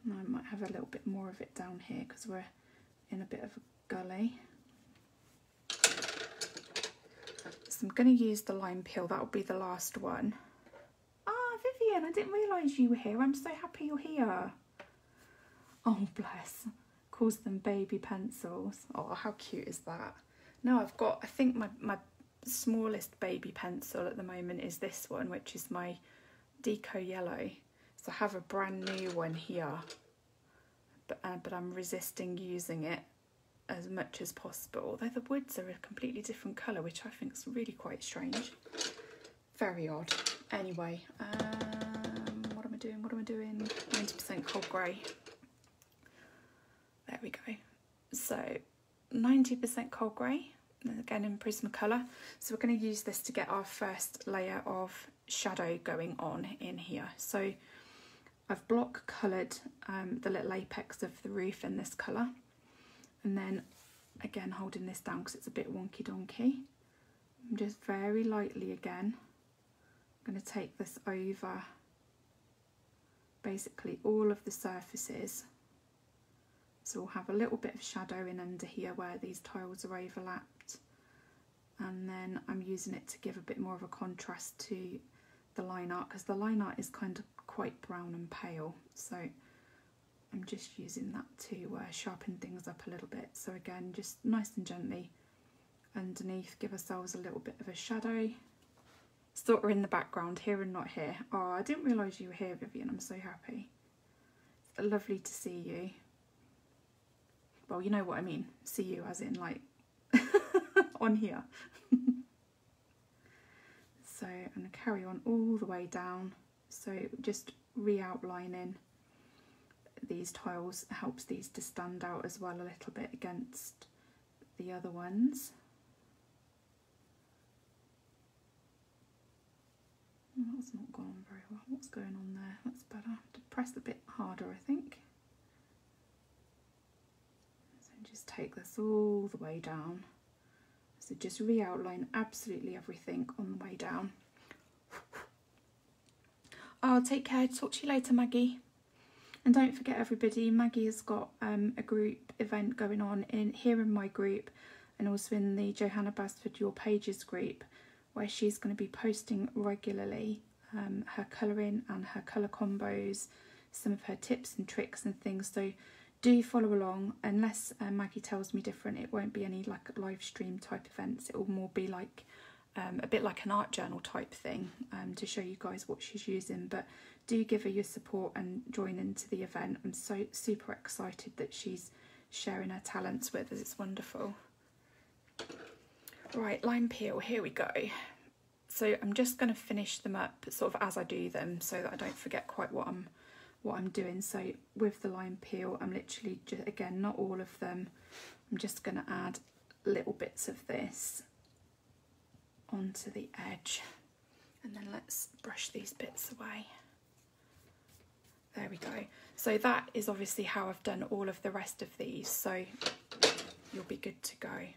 And I might have a little bit more of it down here because we're in a bit of a gully. So I'm going to use the lime peel, that will be the last one. Ah, Vivian, I didn't realise you were here. I'm so happy you're here. Oh, bless. Calls them baby pencils. Oh, how cute is that? No, I've got, I think my, my smallest baby pencil at the moment is this one, which is my Deco Yellow. So I have a brand new one here, but, uh, but I'm resisting using it as much as possible. Although the woods are a completely different colour, which I think is really quite strange. Very odd. Anyway, um, what am I doing? What am I doing? 90% cold grey. There we go. So 90% cold grey again in Prismacolor. So we're going to use this to get our first layer of shadow going on in here. So I've block coloured um, the little apex of the roof in this colour. And then again holding this down because it's a bit wonky donkey. I'm just very lightly again I'm going to take this over basically all of the surfaces so we'll have a little bit of shadow in under here where these tiles are overlapped. And then I'm using it to give a bit more of a contrast to the line art because the line art is kind of quite brown and pale. So I'm just using that to uh, sharpen things up a little bit. So again just nice and gently underneath give ourselves a little bit of a shadow. Sort of in the background here and not here. Oh I didn't realise you were here Vivian. I'm so happy. It's lovely to see you well, you know what I mean. See you as in like on here. so I'm going to carry on all the way down. So just re-outlining these tiles helps these to stand out as well a little bit against the other ones. That's not gone very well. What's going on there? That's better. I have to press a bit harder, I think. Take this all the way down. So just re-outline absolutely everything on the way down. I'll take care. Talk to you later, Maggie. And don't forget, everybody, Maggie has got um, a group event going on in here in my group, and also in the Johanna Basford Your Pages group, where she's going to be posting regularly um, her colouring and her colour combos, some of her tips and tricks and things. So do follow along. Unless uh, Maggie tells me different, it won't be any like live stream type events. It will more be like um, a bit like an art journal type thing um, to show you guys what she's using. But do give her your support and join into the event. I'm so super excited that she's sharing her talents with us. It's wonderful. Right, lime peel, here we go. So I'm just going to finish them up sort of as I do them so that I don't forget quite what I'm what I'm doing. So with the lime peel, I'm literally just, again, not all of them. I'm just going to add little bits of this onto the edge and then let's brush these bits away. There we go. So that is obviously how I've done all of the rest of these. So you'll be good to go.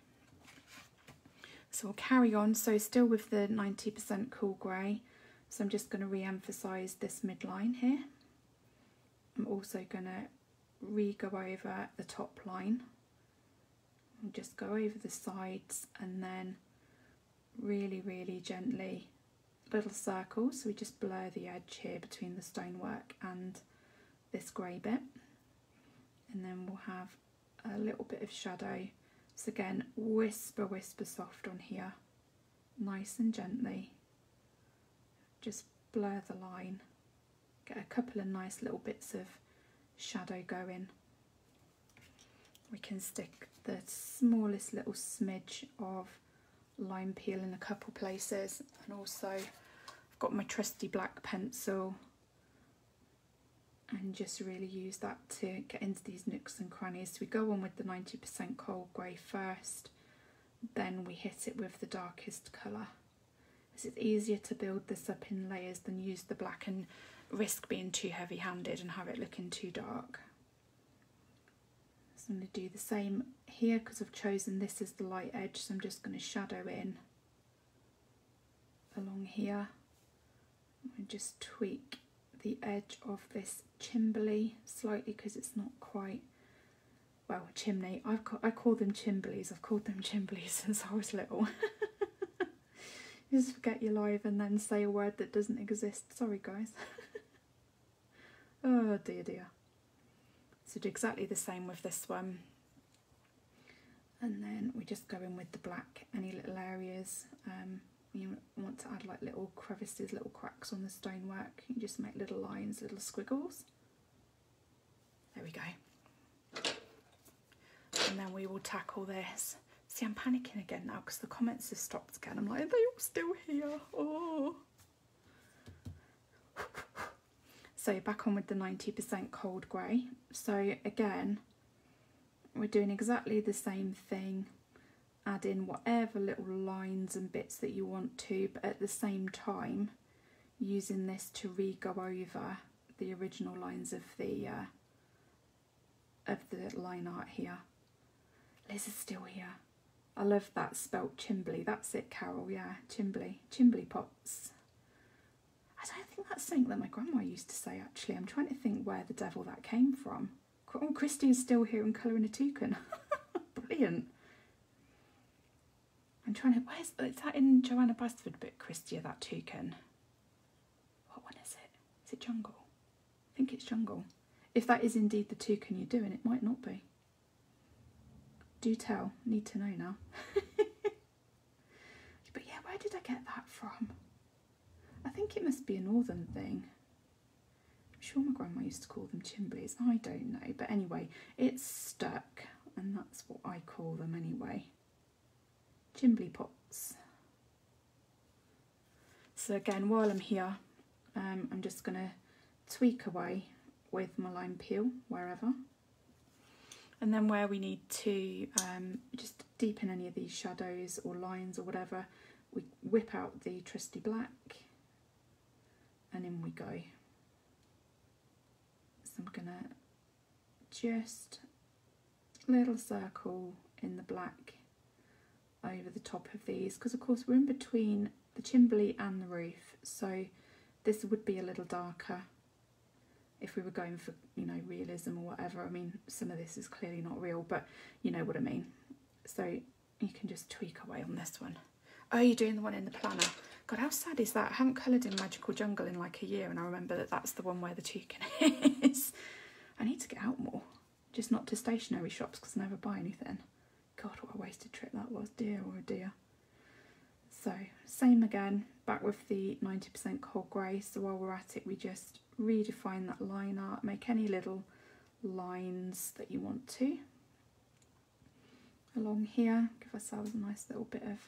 So we'll carry on. So still with the 90% cool grey. So I'm just going to re-emphasise this midline here. I'm also going to re-go over the top line. And just go over the sides and then really, really gently little circles. So we just blur the edge here between the stonework and this grey bit. And then we'll have a little bit of shadow. So again, whisper, whisper soft on here. Nice and gently. Just blur the line. Get a couple of nice little bits of shadow going. We can stick the smallest little smidge of lime peel in a couple places and also I've got my trusty black pencil and just really use that to get into these nooks and crannies. So we go on with the 90% cold grey first, then we hit it with the darkest colour. It's easier to build this up in layers than use the black and risk being too heavy handed and have it looking too dark. So I'm going to do the same here because I've chosen this as the light edge so I'm just going to shadow in along here. And just tweak the edge of this chimbley slightly because it's not quite well chimney. I've I call them chimblies. I've called them chimblies since I was little. Just forget you're live and then say a word that doesn't exist. Sorry guys oh dear dear. So do exactly the same with this one. And then we just go in with the black any little areas. Um, you want to add like little crevices little cracks on the stonework. You just make little lines little squiggles. There we go. And then we will tackle this. See I'm panicking again now because the comments have stopped again. I'm like are they all still here? Oh so back on with the 90% cold grey. So again we're doing exactly the same thing add in whatever little lines and bits that you want to but at the same time using this to re-go over the original lines of the uh, of the line art here. Liz is still here. I love that spelt Chimbly. That's it Carol. Yeah Chimbly. Chimbly pots I don't think that's something that my grandma used to say actually I'm trying to think where the devil that came from Oh, Christine's still here and colouring a toucan. Brilliant. I'm trying to. Where's oh, is that in Johanna Basford book, Christia? That toucan. What one is it? Is it Jungle? I think it's Jungle. If that is indeed the toucan you're doing, it might not be. Do tell. Need to know now. but yeah, where did I get that from? I think it must be a northern thing I'm sure my grandma used to call them chimblies. I don't know. But anyway, it's stuck. And that's what I call them anyway. Chimbly pots. So again, while I'm here, um, I'm just going to tweak away with my lime peel wherever. And then where we need to um, just deepen any of these shadows or lines or whatever, we whip out the trusty black and in we go. So I'm gonna just little circle in the black over the top of these because of course we're in between the chimbley and the roof so this would be a little darker if we were going for you know realism or whatever. I mean some of this is clearly not real but you know what I mean. So you can just tweak away on this one oh you're doing the one in the planner god how sad is that I haven't coloured in Magical Jungle in like a year and I remember that that's the one where the toucan is I need to get out more just not to stationery shops because I never buy anything. God, what a wasted trip that was, dear oh dear. So, same again, back with the 90% cold grey. So while we're at it, we just redefine that line art, make any little lines that you want to. Along here, give ourselves a nice little bit of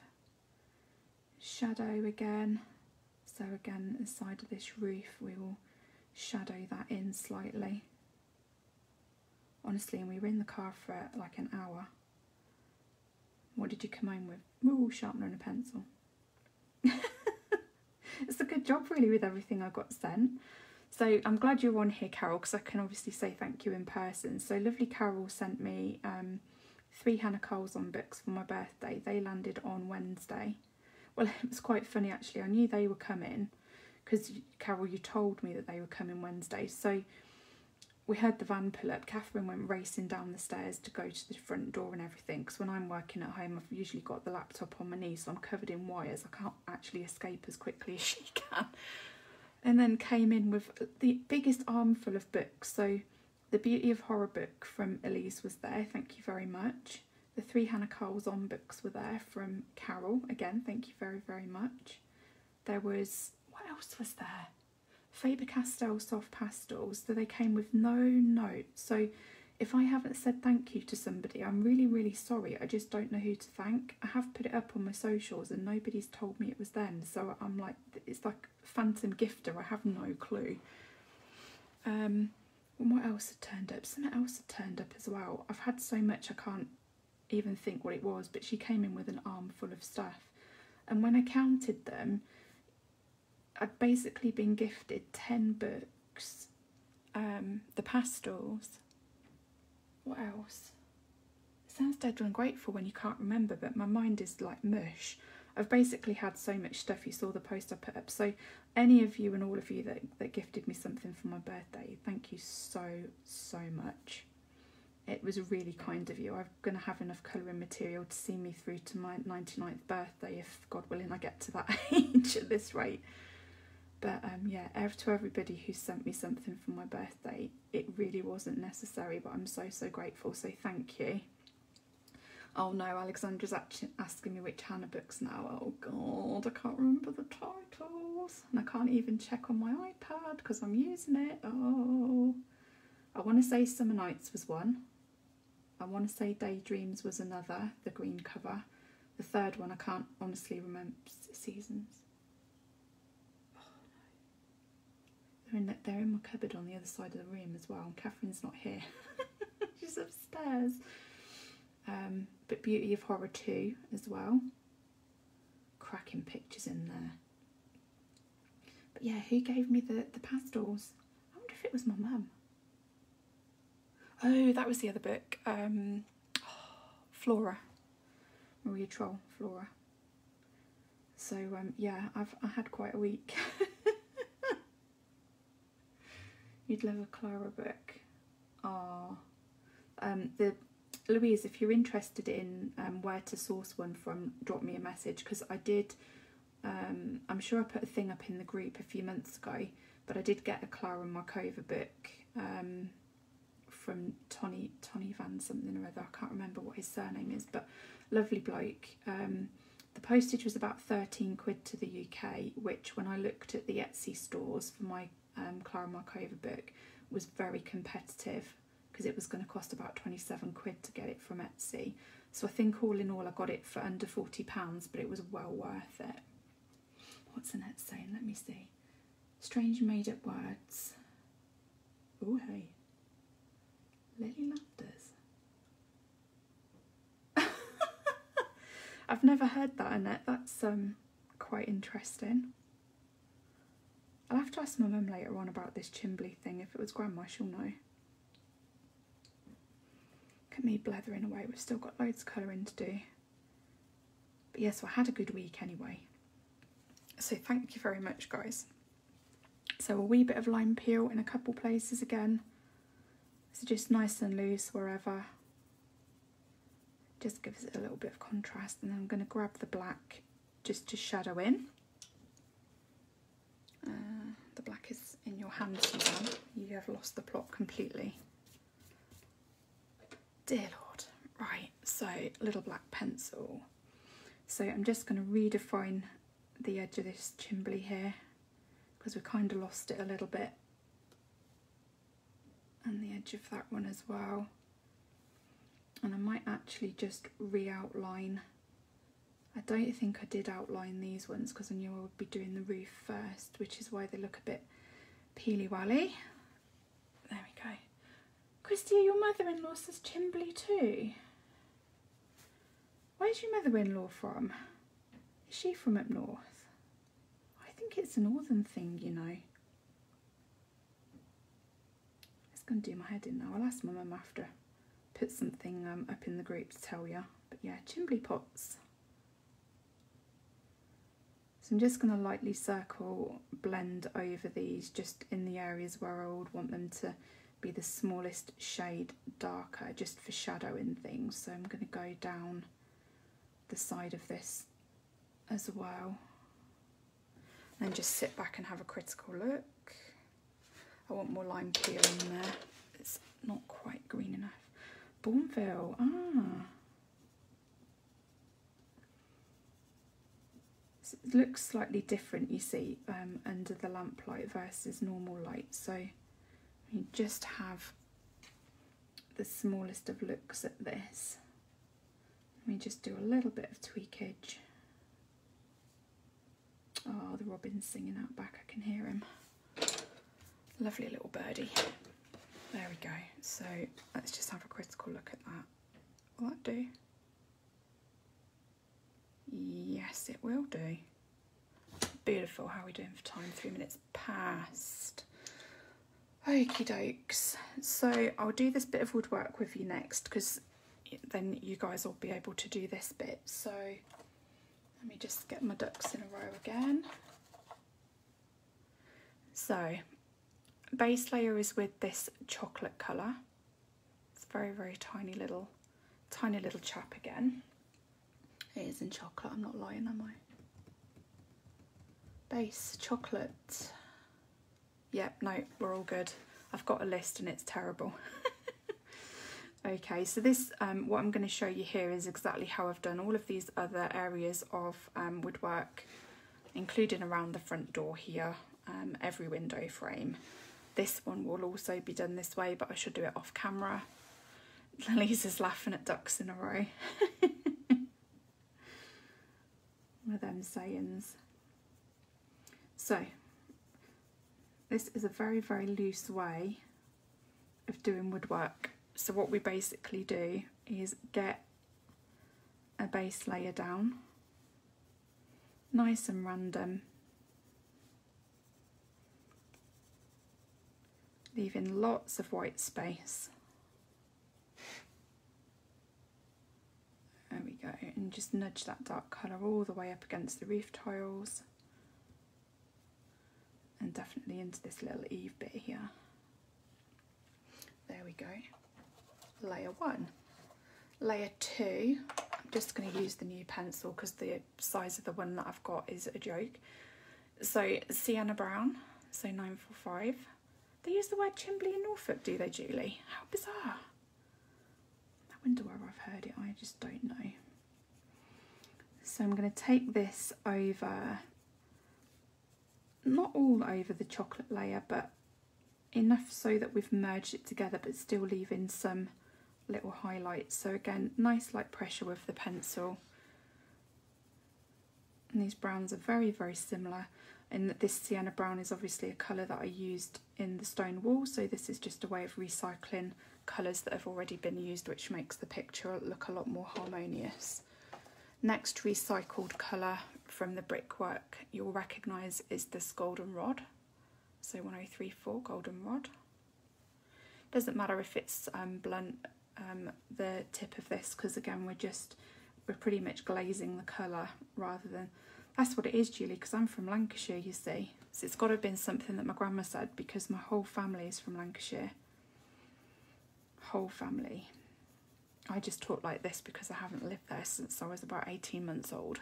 shadow again. So again, the side of this roof, we will shadow that in slightly honestly, and we were in the car for like an hour. What did you come home with? Ooh, sharpener and a pencil. it's a good job, really, with everything I got sent. So I'm glad you're on here, Carol, because I can obviously say thank you in person. So lovely Carol sent me um, three Hanna Karlzon books for my birthday. They landed on Wednesday. Well, it was quite funny actually. I knew they were coming because Carol, you told me that they were coming Wednesday. So we heard the van pull up. Catherine went racing down the stairs to go to the front door and everything. Because when I'm working at home, I've usually got the laptop on my knee, so I'm covered in wires. I can't actually escape as quickly as she can. And then came in with the biggest armful of books. So, the Beauty of Horror book from Elise was there. Thank you very much. The three Hanna Karlzon books were there from Carol. Again, thank you very, very much. There was, what else was there? Faber-Castell soft pastels, so they came with no note. So if I haven't said thank you to somebody, I'm really, really sorry. I just don't know who to thank. I have put it up on my socials and nobody's told me it was them. So I'm like, it's like phantom gifter. I have no clue. Um, what else had turned up? Something else had turned up as well. I've had so much I can't even think what it was, but she came in with an armful of stuff. And when I counted them, I'd basically been gifted 10 books, um, the pastels. What else? It sounds dead ungrateful when you can't remember, but my mind is like mush. I've basically had so much stuff. You saw the post I put up. So, any of you and all of you that, that gifted me something for my birthday, thank you so, so much. It was really kind of you. I'm going to have enough colouring material to see me through to my 99th birthday, if God willing I get to that age at this rate. But um, yeah, to everybody who sent me something for my birthday, it really wasn't necessary, but I'm so, so grateful. So thank you. Oh no, Alexandra's actually asking me which Hanna books now. Oh god, I can't remember the titles. And I can't even check on my iPad because I'm using it. Oh. I want to say Summer Nights was one. I want to say Daydreams was another, the green cover. The third one I can't honestly remember. Seasons. They're in, they're in my cupboard on the other side of the room as well. And Catherine's not here. She's upstairs. Um, but Beauty of Horror 2 as well. Cracking pictures in there. But yeah, who gave me the, the pastels? I wonder if it was my mum. Oh, that was the other book. Um, Flora. Maria Trolle, Flora. So um, yeah, I've I had quite a week. You'd love a Klara book. Ah, um, the Louise, if you're interested in um, where to source one from, drop me a message because I did. Um, I'm sure I put a thing up in the group a few months ago, but I did get a Klara Markova book um, from Tony Tony Van something or other. I can't remember what his surname is, but lovely bloke. Um, the postage was about 13 quid to the UK, which when I looked at the Etsy stores for my um, Klara Markova book was very competitive because it was going to cost about 27 quid to get it from Etsy. So I think all in all I got it for under £40, but it was well worth it. What's Annette saying? Let me see. Strange made up words. Oh, hey. Lily Landers. I've never heard that, Annette. That's um quite interesting. I'll have to ask my mum later on about this Chimbley thing. If it was grandma, she'll know. Look at me blethering away. We've still got loads of colouring to do. But yes, I had a good week anyway. So thank you very much, guys. So a wee bit of lime peel in a couple places again. So just nice and loose wherever. Just gives it a little bit of contrast. And then I'm going to grab the black just to shadow in. Uh, the black is in your hand, Suzanne. You have lost the plot completely. Dear Lord. Right, so little black pencil. So I'm just going to redefine the edge of this chimbly here because we kind of lost it a little bit. And the edge of that one as well. And I might actually just re-outline I don't think I did outline these ones because I knew I would be doing the roof first, which is why they look a bit peely-wally. There we go. Christy, your mother-in-law says Chimbley too. Where's your mother-in-law from? Is she from up north? I think it's a northern thing, you know. It's going to do my head in now. I'll ask my mum after. Put something um, up in the group to tell you. But yeah, Chimbley pots. So I'm just going to lightly circle blend over these just in the areas where I would want them to be the smallest shade darker just for shadowing things. So I'm going to go down the side of this as well. And just sit back and have a critical look. I want more lime peel in there. It's not quite green enough. Bourneville, ah. it looks slightly different, you see, um, under the lamplight versus normal light. So you just have the smallest of looks at this. Let me just do a little bit of tweakage. Oh, the robin's singing out back, I can hear him. Lovely little birdie. There we go. So let's just have a critical look at that. Will that do? Yes, it will do. Beautiful. How are we doing for time? Three minutes past. Okie dokes. So I'll do this bit of woodwork with you next because then you guys will be able to do this bit. So let me just get my ducks in a row again. So base layer is with this chocolate colour. It's very, very tiny little, tiny little chap again. It is in chocolate, I'm not lying, am I? Base chocolate. Yep, no, we're all good. I've got a list and it's terrible. okay, so this, um, what I'm going to show you here is exactly how I've done all of these other areas of um, woodwork, including around the front door here, um, every window frame. This one will also be done this way, but I should do it off camera. Lisa's laughing at ducks in a row. One of them sayings. So, this is a very, very loose way of doing woodwork. So what we basically do is get a base layer down, nice and random, leaving lots of white space. There we go, and just nudge that dark colour all the way up against the roof tiles and definitely into this little eave bit here. There we go. Layer one. Layer two, I'm just going to use the new pencil because the size of the one that I've got is a joke. So Sienna Brown, so 945. They use the word Chimbley in Norfolk, do they, Julie? How bizarre. I wonder where I've heard it, I just don't know. So I'm going to take this over not all over the chocolate layer, but enough so that we've merged it together, but still leaving some little highlights. So again, nice light pressure with the pencil. And these browns are very, very similar that this sienna brown is obviously a colour that I used in the stone wall. So this is just a way of recycling colours that have already been used, which makes the picture look a lot more harmonious. Next recycled colour from the brickwork you'll recognise is this goldenrod. So 1034 goldenrod. Doesn't matter if it's um, blunt, um, the tip of this, because again, we're just, we're pretty much glazing the colour rather than, that's what it is, Julie, because I'm from Lancashire, you see. So it's got to have been something that my grandma said because my whole family is from Lancashire. Whole family. I just talk like this because I haven't lived there since I was about 18 months old.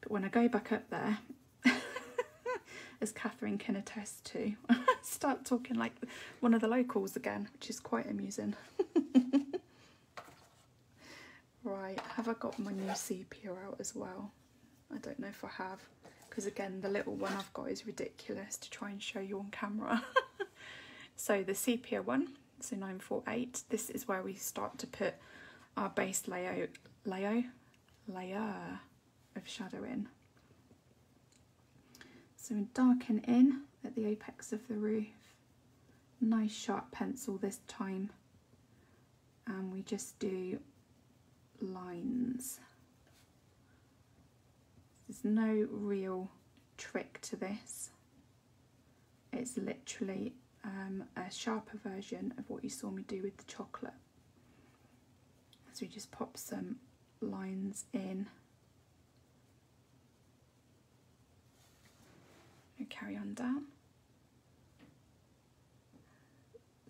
But when I go back up there, as Catherine can attest to, start talking like one of the locals again, which is quite amusing. right, have I got my new sepia out as well? I don't know if I have, because again, the little one I've got is ridiculous to try and show you on camera. so the sepia one so 948 this is where we start to put our base layer layer layer of shadow in. So we darken in at the apex of the roof. Nice sharp pencil this time. And we just do lines there's no real trick to this it's literally um, a sharper version of what you saw me do with the chocolate. So we just pop some lines in. And carry on down.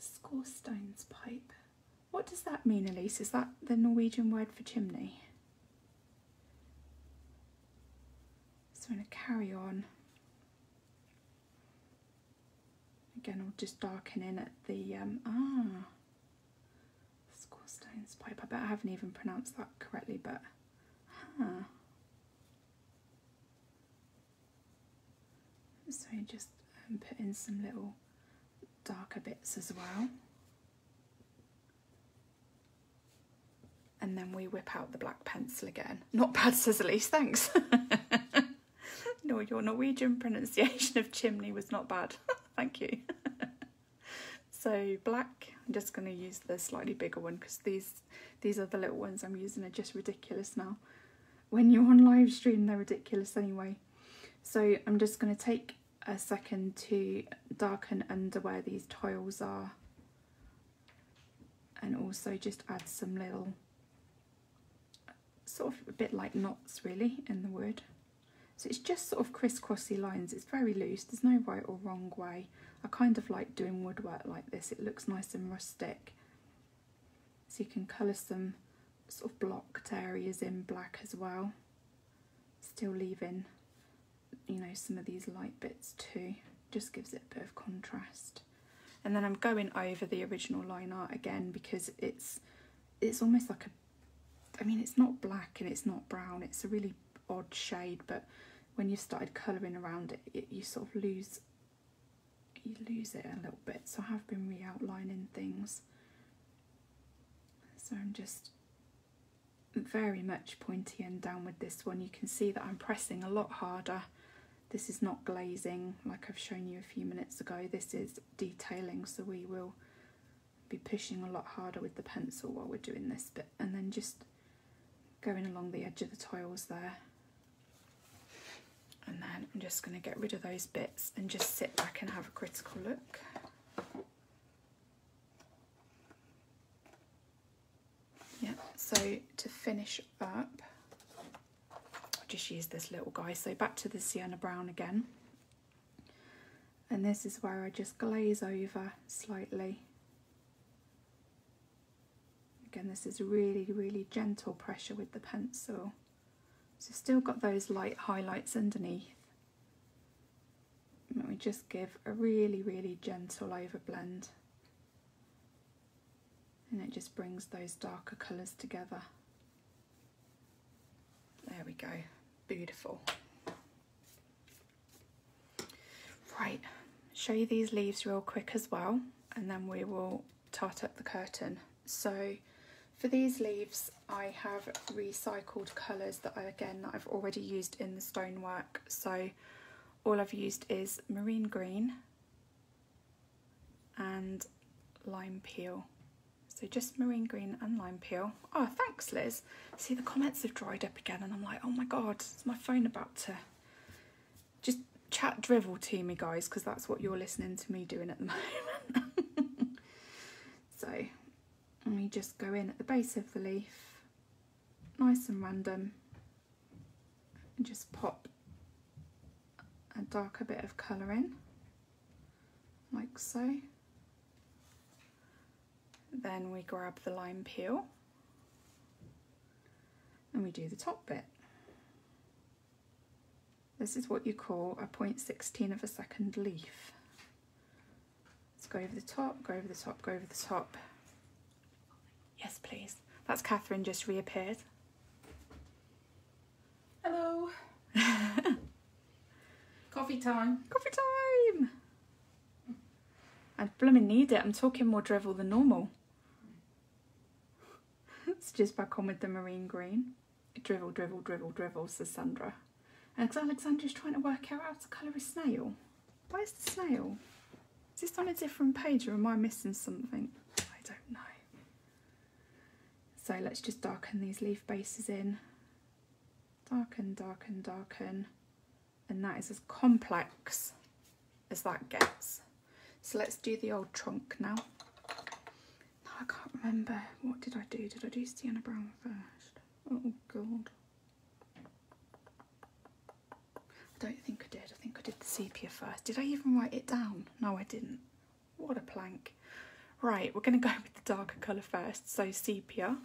Scorstones pipe. What does that mean, Elise? Is that the Norwegian word for chimney? So I'm going to carry on. again I'll just darken in at the um, ah Scorstones pipe. I bet I haven't even pronounced that correctly, but huh. So just um, put in some little darker bits as well. And then we whip out the black pencil again. Not bad, says Elise, thanks. no, your Norwegian pronunciation of chimney was not bad. Thank you. so black, I'm just going to use the slightly bigger one because these these are the little ones I'm using are just ridiculous now. When you're on live stream, they're ridiculous anyway. So I'm just going to take a second to darken under where these tiles are and also just add some little sort of a bit like knots really in the wood. So it's just sort of crisscrossy lines. It's very loose. There's no right or wrong way. I kind of like doing woodwork like this. It looks nice and rustic. So you can colour some sort of blocked areas in black as well. Still leaving, you know, some of these light bits too. Just gives it a bit of contrast. And then I'm going over the original line art again because it's it's almost like a I mean it's not black and it's not brown. It's a really odd shade, but when you've started colouring around it, it, you sort of lose you lose it a little bit. So I have been re-outlining things. So I'm just very much pointy and down with this one. You can see that I'm pressing a lot harder. This is not glazing like I've shown you a few minutes ago. This is detailing, so we will be pushing a lot harder with the pencil while we're doing this bit and then just going along the edge of the tiles there and then I'm just going to get rid of those bits and just sit back and have a critical look. Yeah, so to finish up, I'll just use this little guy. So back to the sienna brown again. And this is where I just glaze over slightly. Again, this is really, really gentle pressure with the pencil. So still got those light highlights underneath. And we just give a really, really gentle overblend. And it just brings those darker colours together. There we go, beautiful. Right, show you these leaves real quick as well, and then we will tart up the curtain. So for these leaves, I have recycled colours that I, again, that I've already used in the stonework. So all I've used is marine green and lime peel. So just marine green and lime peel. Oh, thanks, Liz. See, the comments have dried up again, and I'm like, oh my god, is my phone about to just chat drivel to me, guys, because that's what you're listening to me doing at the moment. so, we just go in at the base of the leaf, nice and random, and just pop a darker bit of colour in, like so. Then we grab the lime peel and we do the top bit. This is what you call a 0.16 of a second leaf. Let's go over the top, go over the top, go over the top. Yes, please. That's Catherine just reappeared. Hello. Coffee time. Coffee time! I blooming need it. I'm talking more drivel than normal. it's just back on with the marine green. Drivel, drivel, drivel, drivel, says Sandra. And Alexandra's trying to work out how to colour a snail. Where's the snail? Is this on a different page or am I missing something? I don't know. So let's just darken these leaf bases in. Darken, darken, darken. And that is as complex as that gets. So let's do the old trunk now. I can't remember. What did I do? Did I do Sienna Brown first? Oh god. I don't think I did. I think I did the sepia first. Did I even write it down? No, I didn't. What a plank. Right, we're going to go with the darker colour first. So sepia.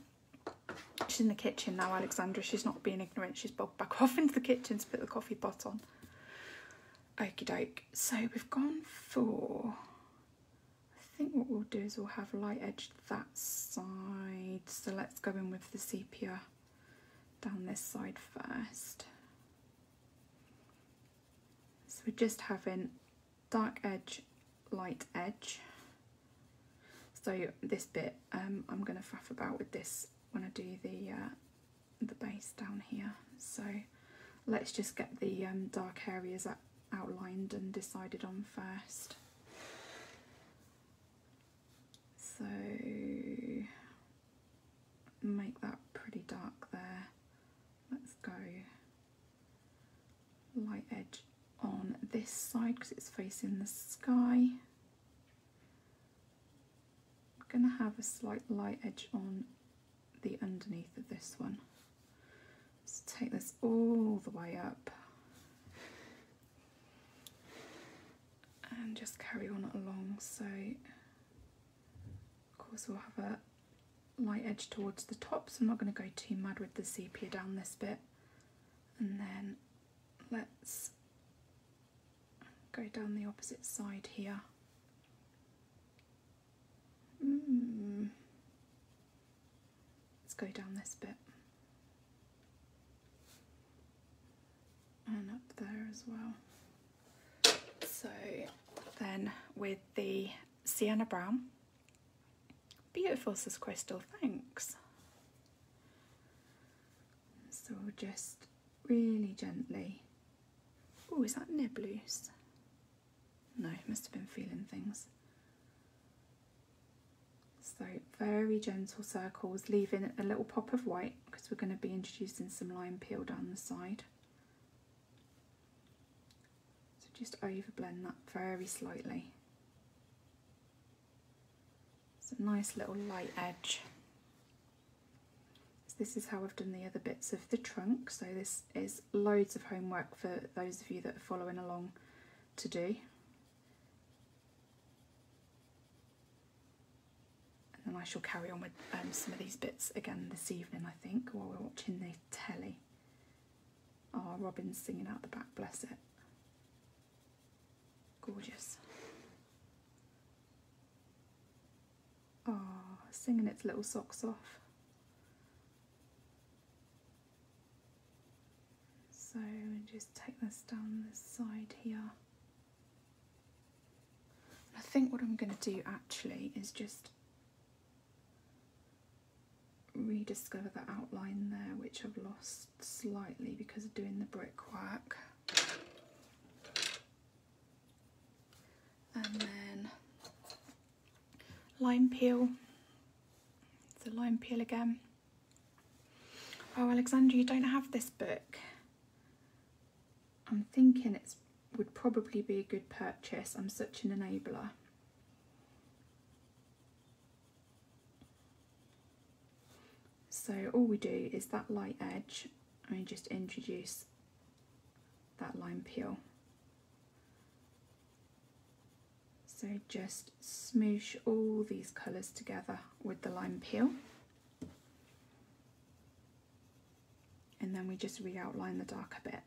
She's in the kitchen now, Alexandra. She's not being ignorant. She's bobbed back off into the kitchen to put the coffee pot on. Okie doke. So we've gone for... I think what we'll do is we'll have light edged that side. So let's go in with the sepia down this side first. So we're just having dark edge, light edge. So this bit, um, I'm going to faff about with this when I do the uh, the base down here. So let's just get the um, dark areas outlined and decided on first. So make that pretty dark there. Let's go light edge on this side because it's facing the sky. I'm going to have a slight light edge on the underneath of this one. Let's take this all the way up and just carry on along. So, of course, we'll have a light edge towards the top, so I'm not going to go too mad with the sepia down this bit. And then let's go down the opposite side here. Mm. Go down this bit. And up there as well. So then with the sienna brown, beautiful says Crystal, thanks. So just really gently. Oh, is that nib loose? No, must have been feeling things. So very gentle circles, leaving a little pop of white because we're going to be introducing some lime peel down the side. So just overblend that very slightly. It's a nice little light edge. So this is how I've done the other bits of the trunk. So this is loads of homework for those of you that are following along to do. And I shall carry on with um, some of these bits again this evening, I think, while we're watching the telly. Oh, Robin's singing out the back, bless it. Gorgeous. Oh, singing its little socks off. So just take this down the side here. I think what I'm going to do actually is just rediscover the outline there, which I've lost slightly because of doing the brickwork. And then lime peel. It's a lime peel again. Oh, Alexandra, you don't have this book. I'm thinking it's would probably be a good purchase. I'm such an enabler. So all we do is that light edge and we just introduce that lime peel. So just smoosh all these colours together with the lime peel. And then we just re-outline the darker bit.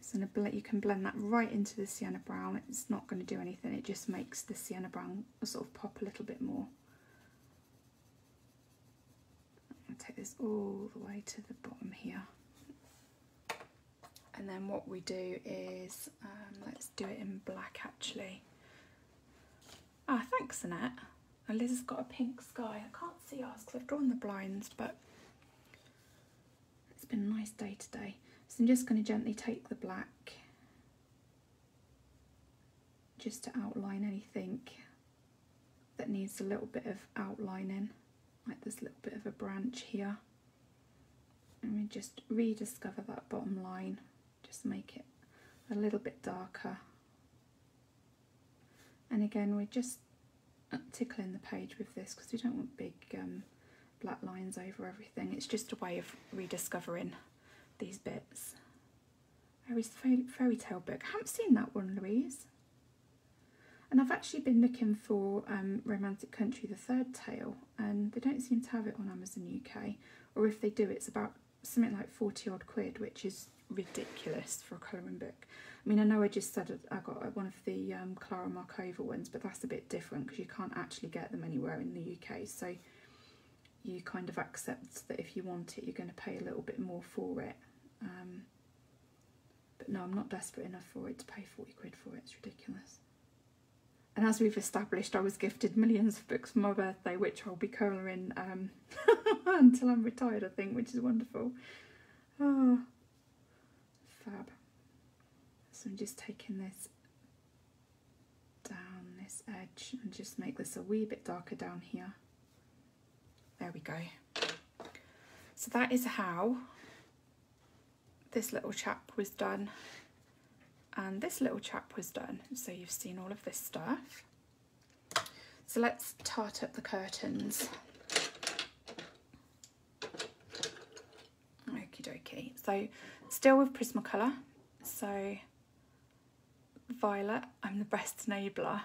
So you can blend that right into the sienna brown. It's not going to do anything, it just makes the sienna brown sort of pop a little bit more. I'll take this all the way to the bottom here. And then what we do is, um, let's do it in black actually. Ah, thanks Annette. And Liz has got a pink sky. I can't see ours because I've drawn the blinds, but it's been a nice day today. So I'm just going to gently take the black just to outline anything that needs a little bit of outlining, like this little bit of a branch here. And we just rediscover that bottom line, just make it a little bit darker. And again, we're just tickling the page with this because we don't want big um, black lines over everything. It's just a way of rediscovering these bits. Harry's fairy tale book. I haven't seen that one, Louise. And I've actually been looking for um, Romantic Country, the third tale, and they don't seem to have it on Amazon UK. Or if they do, it's about something like 40 odd quid, which is ridiculous for a colouring book. I mean, I know I just said I got one of the um, Klara Markova ones, but that's a bit different because you can't actually get them anywhere in the UK. So you kind of accept that if you want it, you're going to pay a little bit more for it. Um, but no, I'm not desperate enough for it to pay 40 quid for it. It's ridiculous. And as we've established, I was gifted millions of books for my birthday, which I'll be colouring um, until I'm retired, I think, which is wonderful. Oh, fab. So I'm just taking this down this edge and just make this a wee bit darker down here. There we go. So that is how this little chap was done and this little chap was done. So you've seen all of this stuff. So let's tart up the curtains. Okie dokie. So still with Prismacolor. So Violet, I'm the best enabler.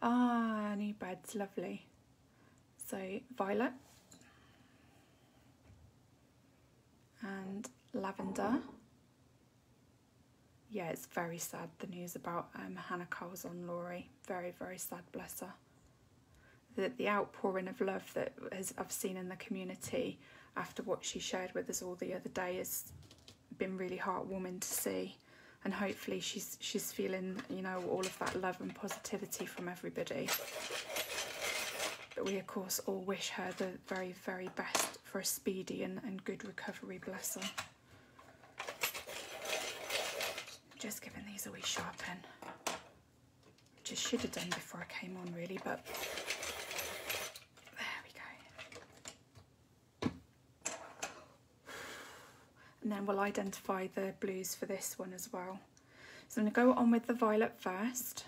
Ah, new beds, lovely. So Violet and Lavender. Yeah, it's very sad the news about um, Hanna Karlzon Laurie. Very, very sad, bless her. The, the outpouring of love that has, I've seen in the community after what she shared with us all the other day has been really heartwarming to see and hopefully she's she's feeling you know all of that love and positivity from everybody but we, of course, all wish her the very, very best for a speedy and, and good recovery, bless her. Just giving these a wee sharpen. Which I should have done before I came on, really, but there we go. And then we'll identify the blues for this one as well. So I'm going to go on with the violet first.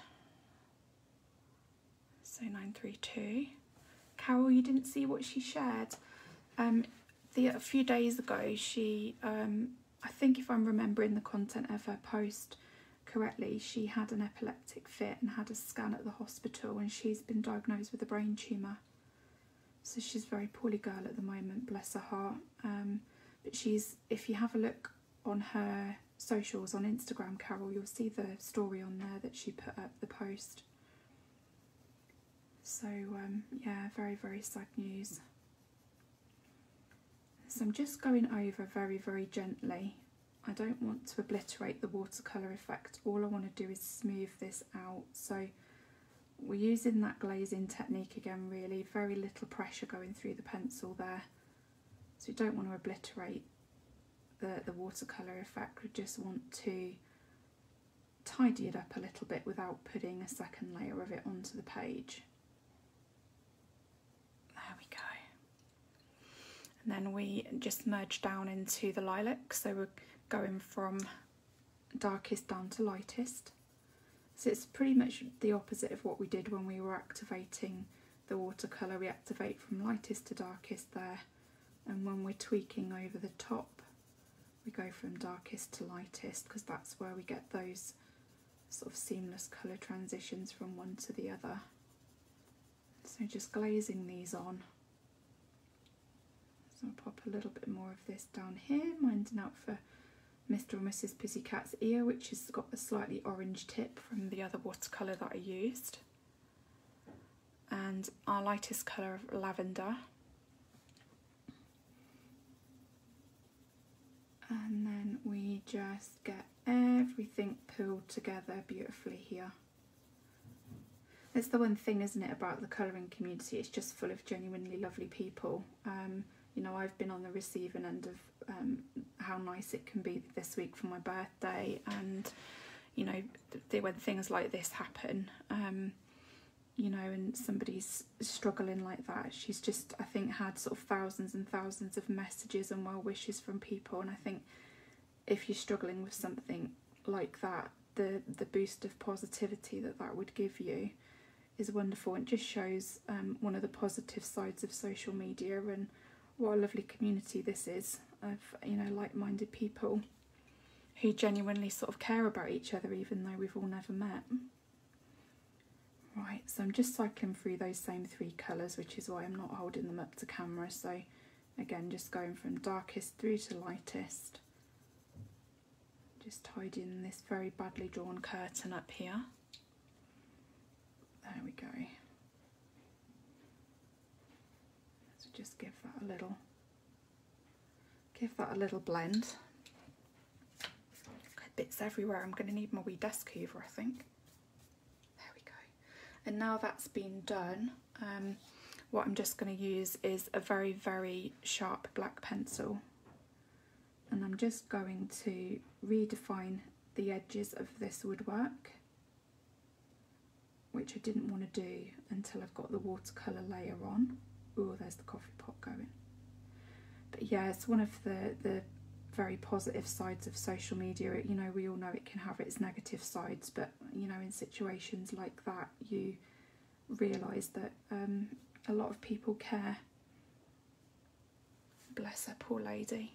So 932. Carol, you didn't see what she shared. Um, the, a few days ago, she, um, I think if I'm remembering the content of her post correctly, she had an epileptic fit and had a scan at the hospital and she's been diagnosed with a brain tumour. So she's a very poorly girl at the moment, bless her heart. Um, but she's, if you have a look on her socials on Instagram, Carol, you'll see the story on there that she put up, the post. So um, yeah, very, very sad news. So I'm just going over very, very gently. I don't want to obliterate the watercolour effect. All I want to do is smooth this out. So we're using that glazing technique again really. Very little pressure going through the pencil there. So we don't want to obliterate the, the watercolour effect. We just want to tidy it up a little bit without putting a second layer of it onto the page. And then we just merge down into the lilac so we're going from darkest down to lightest. So it's pretty much the opposite of what we did when we were activating the watercolour. We activate from lightest to darkest there and when we're tweaking over the top we go from darkest to lightest because that's where we get those sort of seamless colour transitions from one to the other. So just glazing these on. So I'll pop a little bit more of this down here, minding out for Mr. or Mrs. Pussycat's ear, which has got a slightly orange tip from the other watercolour that I used. And our lightest colour of lavender. And then we just get everything pulled together beautifully here. It's the one thing, isn't it, about the colouring community? It's just full of genuinely lovely people. Um, you know, I've been on the receiving end of um, how nice it can be this week for my birthday, and you know, when things like this happen, um, you know, and somebody's struggling like that, she's just, I think, had sort of thousands and thousands of messages and well wishes from people, and I think if you're struggling with something like that, the the boost of positivity that that would give you is wonderful. It just shows um, one of the positive sides of social media and what a lovely community this is of you know like-minded people who genuinely sort of care about each other even though we've all never met. Right, so I'm just cycling through those same three colours, which is why I'm not holding them up to camera. So again, just going from darkest through to lightest. Just tidying this very badly drawn curtain up here. There we go. So just give that a little, give that a little blend. Bits everywhere. I'm going to need my wee desk hoover, I think. There we go. And now that's been done, um, what I'm just going to use is a very, very sharp black pencil. And I'm just going to redefine the edges of this woodwork which I didn't want to do until I've got the watercolour layer on. Oh, there's the coffee pot going. But yeah, it's one of the, the very positive sides of social media. You know, we all know it can have its negative sides, but you know, in situations like that, you realise that um, a lot of people care. Bless her, poor lady.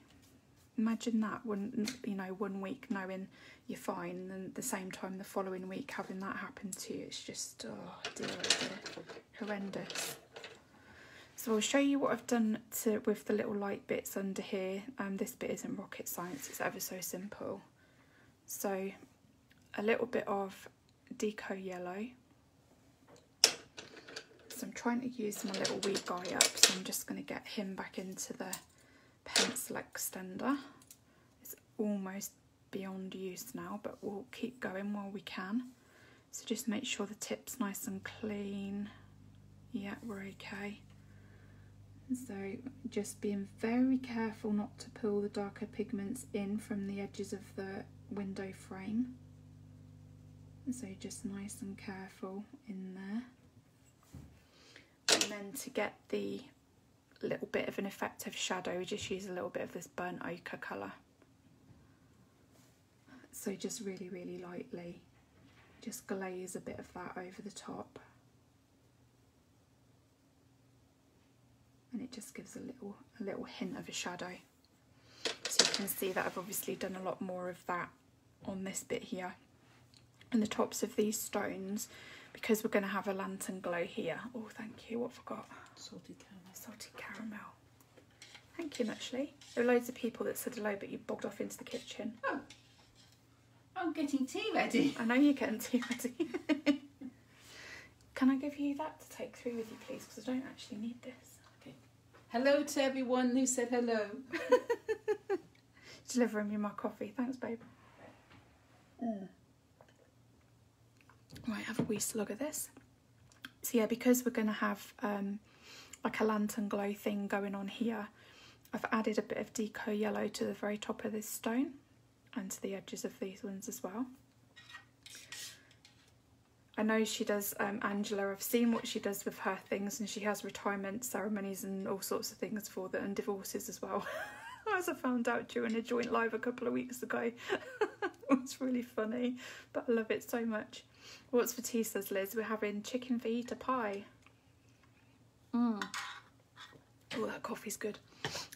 Imagine that one, you know, one week knowing you're fine, and then the same time the following week having that happen to you. It's just, oh dear, oh dear, horrendous. So I'll show you what I've done to with the little light bits under here. Um, this bit isn't rocket science, it's ever so simple. So a little bit of deco yellow. So I'm trying to use my little wee guy up, so I'm just going to get him back into the pencil extender. It's almost beyond use now, but we'll keep going while we can. So just make sure the tip's nice and clean. Yeah, we're okay. So just being very careful not to pull the darker pigments in from the edges of the window frame. So just nice and careful in there. And then to get the little bit of an effective shadow, we just use a little bit of this burnt ochre colour. So just really, really lightly, just glaze a bit of that over the top. And it just gives a little, a little hint of a shadow. So you can see that I've obviously done a lot more of that on this bit here. And the tops of these stones, because we're going to have a lantern glow here. Oh, thank you. What forgot? Salted caramel. Salted caramel. Thank you, Nutchley. There were loads of people that said hello, but you bogged off into the kitchen. Oh, I'm getting tea ready. I know you're getting tea ready. Can I give you that to take through with you, please? Because I don't actually need this. Hello to everyone who said hello. Delivering me my coffee. Thanks, babe. Mm. Right, have a wee slug of this. So yeah, because we're going to have um, like a lantern glow thing going on here, I've added a bit of deco yellow to the very top of this stone and to the edges of these ones as well. I know she does, um, Angela, I've seen what she does with her things and she has retirement ceremonies and all sorts of things for that and divorces as well. As I found out during a joint live a couple of weeks ago. it's really funny, but I love it so much. What's for tea, says Liz? We're having chicken fajita pie. Mmm. Oh, that coffee's good.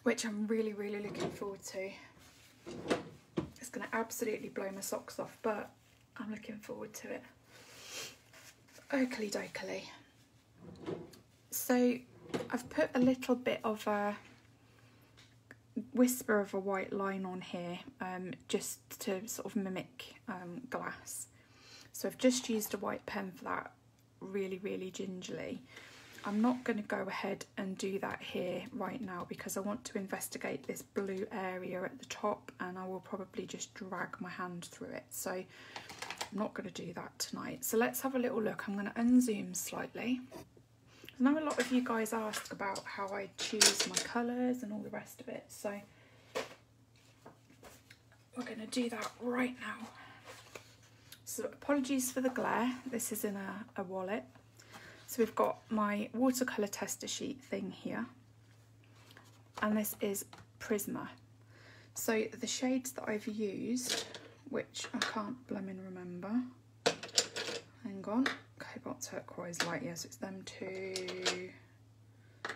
Which I'm really, really looking forward to. It's going to absolutely blow my socks off, but I'm looking forward to it. Oakley dokley. So I've put a little bit of a whisper of a white line on here um, just to sort of mimic um, glass. So I've just used a white pen for that really, really gingerly. I'm not going to go ahead and do that here right now because I want to investigate this blue area at the top and I will probably just drag my hand through it. So I'm not going to do that tonight. So let's have a little look. I'm going to unzoom slightly. I know a lot of you guys ask about how I choose my colours and all the rest of it. So we're going to do that right now. So apologies for the glare. This is in a, a wallet. So we've got my watercolour tester sheet thing here. And this is Prisma. So the shades that I've used, which I can't blooming remember. Hang on. Cobalt turquoise light, yes, it's them two.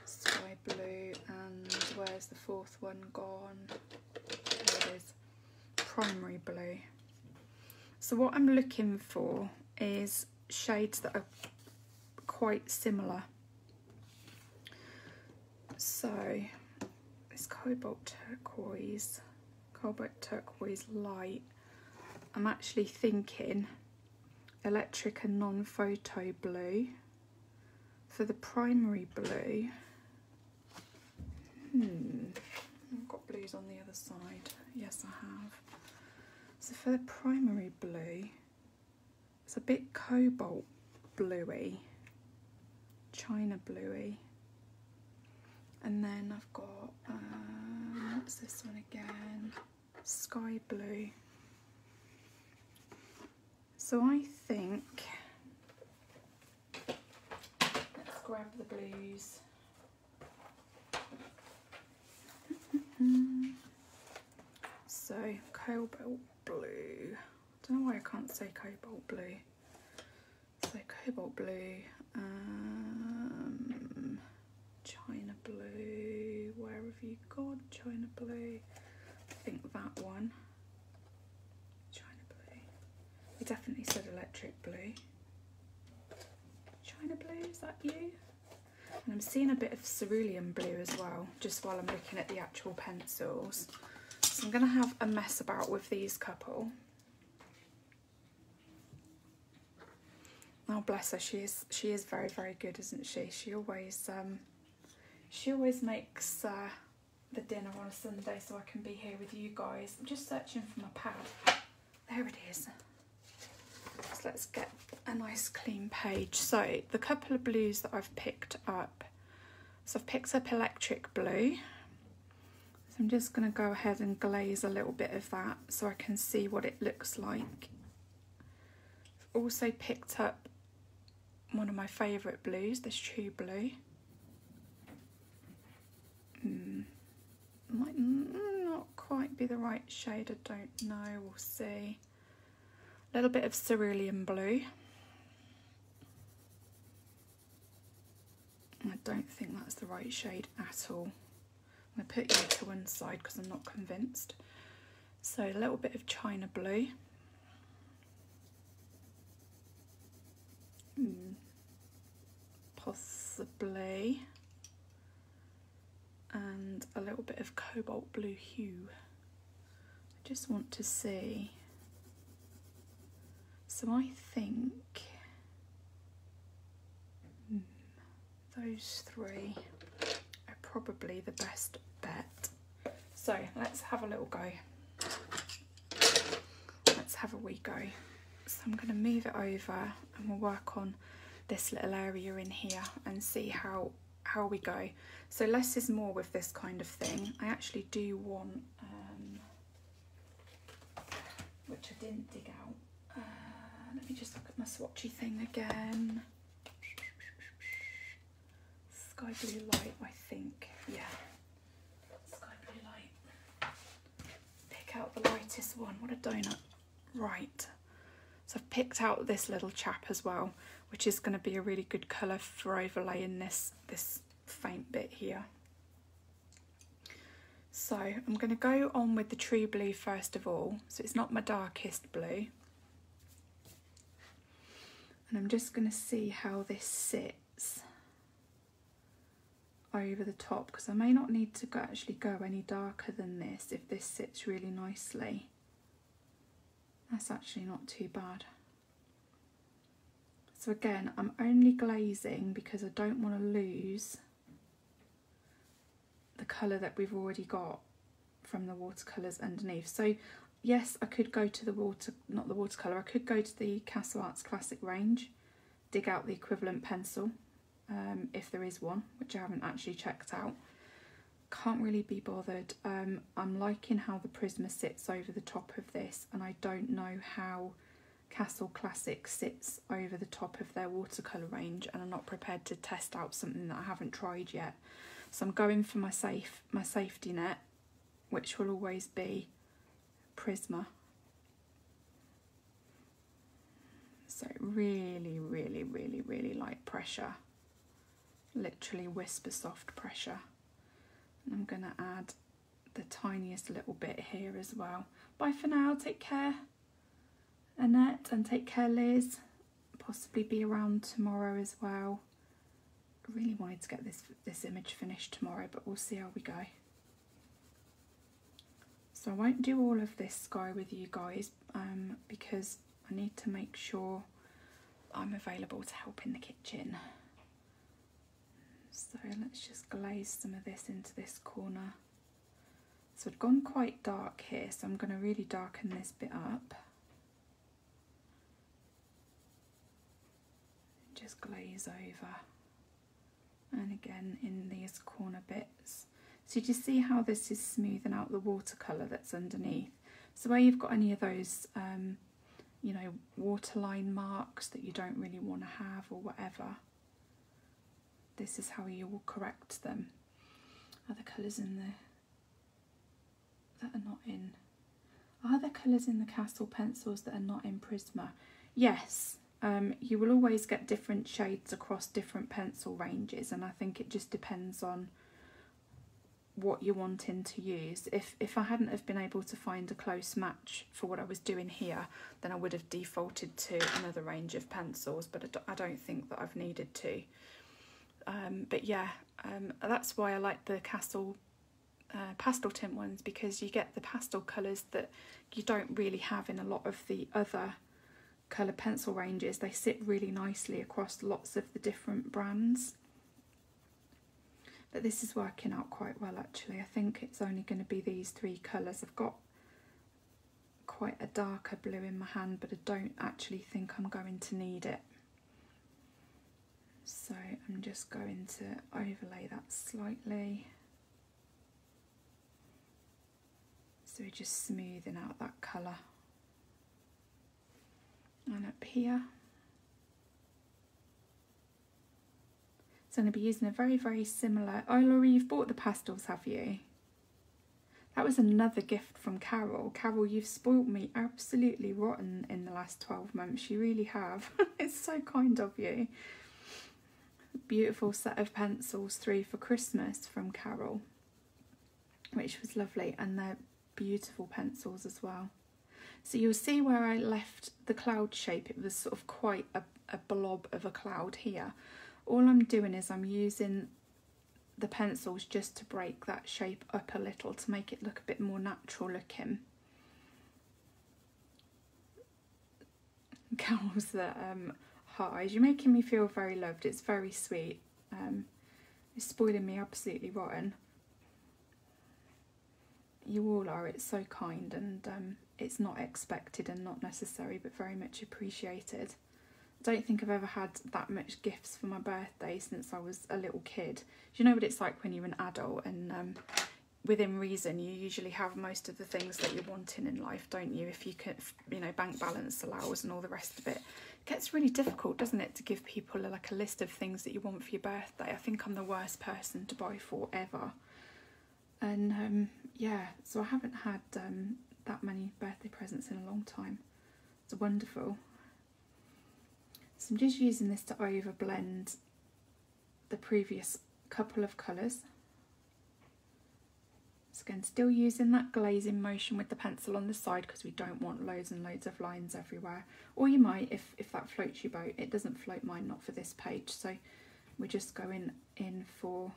Sky blue and where's the fourth one gone? There it is. Primary blue. So what I'm looking for is shades that are quite similar. So this cobalt turquoise, cobalt turquoise light, I'm actually thinking electric and non-photo blue. For the primary blue, hmm, I've got blues on the other side. Yes, I have. So for the primary blue, it's a bit cobalt bluey china bluey. And then I've got, um, what's this one again? Sky blue. So I think, let's grab the blues. so cobalt blue. I don't know why I can't say cobalt blue. So cobalt blue, um, China blue, where have you gone? China blue, I think that one. China blue. We definitely said electric blue. China blue, is that you? And I'm seeing a bit of cerulean blue as well, just while I'm looking at the actual pencils. So I'm going to have a mess about with these couple. Oh bless her, she is she is very very good, isn't she? She always um, she always makes uh, the dinner on a Sunday so I can be here with you guys. I'm just searching for my pad. There it is. Let's get a nice clean page. So the couple of blues that I've picked up. So I've picked up electric blue. So I'm just going to go ahead and glaze a little bit of that so I can see what it looks like. I've also picked up one of my favourite blues, this true blue. Mm. Might not quite be the right shade, I don't know, we'll see. Little bit of cerulean blue. I don't think that's the right shade at all. I'm going to put you to one side because I'm not convinced. So a little bit of china blue. Hmm. Possibly. And a little bit of cobalt blue hue. I just want to see. So I think hmm, those three are probably the best bet. So let's have a little go. Let's have a wee go. So I'm going to move it over and we'll work on this little area in here and see how how we go. So less is more with this kind of thing. I actually do want, um, which I didn't dig out. Just look at my swatchy thing again. Sky blue light, I think. Yeah. Sky blue light. Pick out the lightest one. What a donut. Right, so I've picked out this little chap as well, which is going to be a really good colour for overlaying this, this faint bit here. So I'm going to go on with the true blue first of all. So it's not my darkest blue. And I'm just going to see how this sits over the top because I may not need to go, actually go any darker than this if this sits really nicely. That's actually not too bad. So again, I'm only glazing because I don't want to lose the colour that we've already got from the watercolours underneath. So yes, I could go to the water, not the watercolour, I could go to the Castle Arts Classic range, dig out the equivalent pencil, um, if there is one, which I haven't actually checked out. Can't really be bothered. Um, I'm liking how the Prisma sits over the top of this, and I don't know how Castle Classic sits over the top of their watercolour range, and I'm not prepared to test out something that I haven't tried yet. So I'm going for my safe, my safety net, which will always be Prisma. So really, really, really, really light pressure. Literally whisper soft pressure. And I'm going to add the tiniest little bit here as well. Bye for now, take care Annette and take care Liz. Possibly be around tomorrow as well. I really wanted to get this this image finished tomorrow, but we'll see how we go. So I won't do all of this sky with you guys um, because I need to make sure I'm available to help in the kitchen. So let's just glaze some of this into this corner. So I've gone quite dark here, so I'm going to really darken this bit up. Just glaze over and again in these corner bits. So you see how this is smoothing out the watercolour that's underneath. So where you've got any of those, um, you know, waterline marks that you don't really want to have or whatever, this is how you will correct them. Are Other colours in there that are not in? Are there colours in the Castle pencils that are not in Prisma? Yes, um, you will always get different shades across different pencil ranges and I think it just depends on what you're wanting to use. If, if I hadn't have been able to find a close match for what I was doing here, then I would have defaulted to another range of pencils, but I don't think that I've needed to. Um, but yeah, um, that's why I like the Castle uh, pastel tint ones because you get the pastel colours that you don't really have in a lot of the other colour pencil ranges. They sit really nicely across lots of the different brands. But this is working out quite well actually. I think it's only going to be these three colours. I've got quite a darker blue in my hand but I don't actually think I'm going to need it. So I'm just going to overlay that slightly. So we're just smoothing out that colour and up here. So I'm going to be using a very, very similar... Oh, Laurie, you've bought the pastels, have you? That was another gift from Carol. Carol, you've spoilt me absolutely rotten in the last 12 months. You really have. it's so kind of you. Beautiful set of pencils, three for Christmas from Carol, which was lovely. And they're beautiful pencils as well. So you'll see where I left the cloud shape, it was sort of quite a, a blob of a cloud here. All I'm doing is I'm using the pencils just to break that shape up a little to make it look a bit more natural looking. Girls that um, eyes. You're making me feel very loved. It's very sweet. Um, it's spoiling me absolutely rotten. You all are. It's so kind and um, it's not expected and not necessary but very much appreciated. Don't think I've ever had that much gifts for my birthday since I was a little kid. Do you know what it's like when you're an adult and um, within reason you usually have most of the things that you're wanting in life, don't you? If you can, you know, bank balance allows and all the rest of it. It gets really difficult, doesn't it, to give people like a list of things that you want for your birthday. I think I'm the worst person to buy for ever. And um, yeah, so I haven't had um, that many birthday presents in a long time. just wonderful. So I'm just using this to overblend the previous couple of colours. So again, still using that glazing motion with the pencil on the side because we don't want loads and loads of lines everywhere. Or you might, if, if that floats your boat. It doesn't float mine, not for this page. So we're just going in for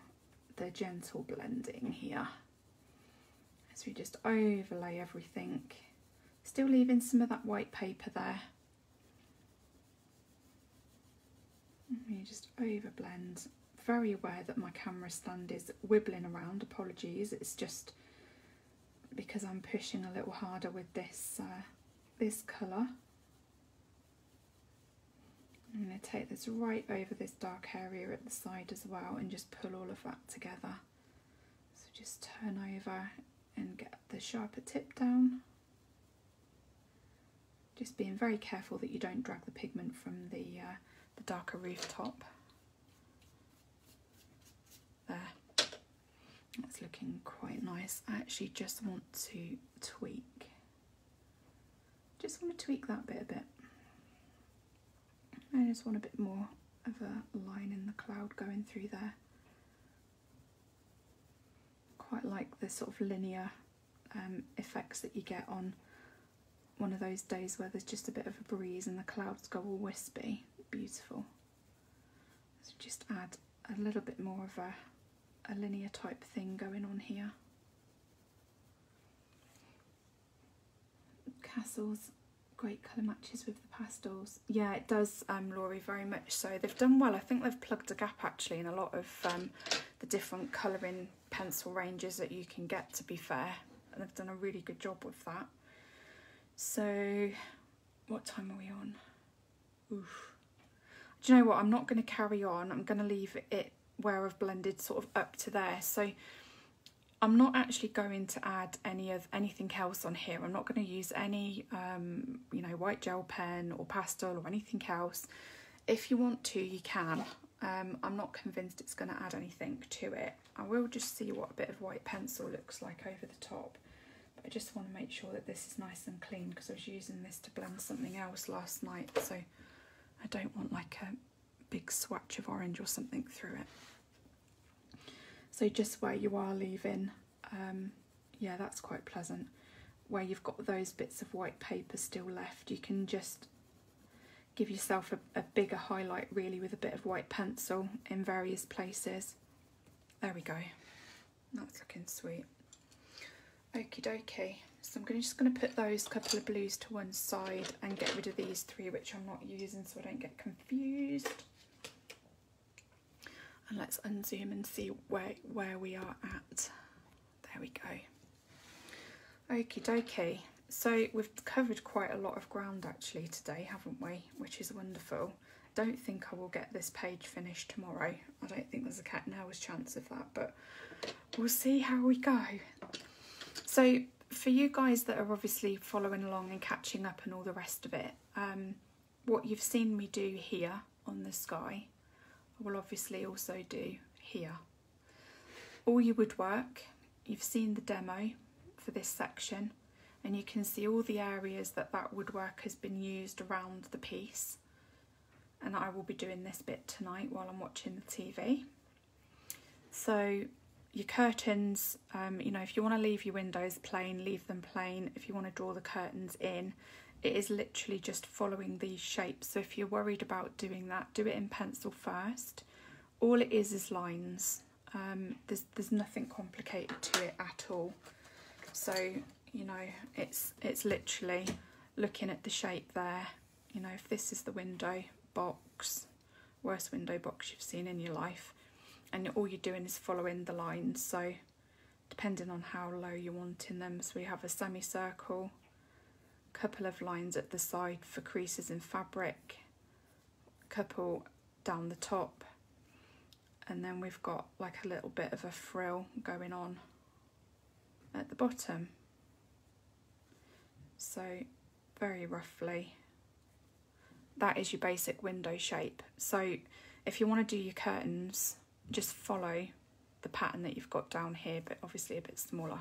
the gentle blending here. As we just overlay everything. Still leaving some of that white paper there. And you just overblend very aware that my camera stand is wibbling around. Apologies, it's just because I'm pushing a little harder with this uh, this colour. I'm going to take this right over this dark area at the side as well and just pull all of that together. So just turn over and get the sharper tip down. Just being very careful that you don't drag the pigment from the, uh, the darker rooftop there. That's looking quite nice. I actually just want to tweak. Just want to tweak that bit a bit. I just want a bit more of a line in the cloud going through there. Quite like the sort of linear um, effects that you get on one of those days where there's just a bit of a breeze and the clouds go all wispy. Beautiful. So just add a little bit more of a a linear type thing going on here. Castles, great colour matches with the pastels. Yeah, it does, um, Laurie, very much so. They've done well. I think they've plugged a gap actually in a lot of um, the different colouring pencil ranges that you can get, to be fair. And they've done a really good job with that. So, what time are we on? Oof. You know what? I'm not going to carry on. I'm going to leave it where I've blended sort of up to there. So I'm not actually going to add any of anything else on here. I'm not going to use any, um, you know, white gel pen or pastel or anything else. If you want to, you can. Um, I'm not convinced it's going to add anything to it. I will just see what a bit of white pencil looks like over the top. But I just want to make sure that this is nice and clean because I was using this to blend something else last night. So I don't want like a big swatch of orange or something through it. So just where you are leaving, um, yeah, that's quite pleasant. Where you've got those bits of white paper still left, you can just give yourself a, a bigger highlight really with a bit of white pencil in various places. There we go. That's looking sweet. Okie dokie. So I'm just going to put those couple of blues to one side and get rid of these three which I'm not using so I don't get confused. And let's unzoom and see where where we are at. There we go. Okie dokie. So we've covered quite a lot of ground actually today haven't we? Which is wonderful. Don't think I will get this page finished tomorrow. I don't think there's a cat and hours chance of that but we'll see how we go. So for you guys that are obviously following along and catching up and all the rest of it um, what you've seen me do here on the sky I will obviously also do here. All your woodwork, you've seen the demo for this section and you can see all the areas that that woodwork has been used around the piece and I will be doing this bit tonight while I'm watching the TV. So your curtains, um, you know, if you want to leave your windows plain, leave them plain. If you want to draw the curtains in, it is literally just following these shapes. So if you're worried about doing that, do it in pencil first. All it is is lines. Um, there's, there's nothing complicated to it at all. So, you know, it's, it's literally looking at the shape there. You know, if this is the window box, worst window box you've seen in your life, and all you're doing is following the lines. So depending on how low you're wanting them, so we have a semicircle, couple of lines at the side for creases in fabric, couple down the top, and then we've got like a little bit of a frill going on at the bottom. So very roughly, that is your basic window shape. So if you want to do your curtains, just follow the pattern that you've got down here, but obviously a bit smaller.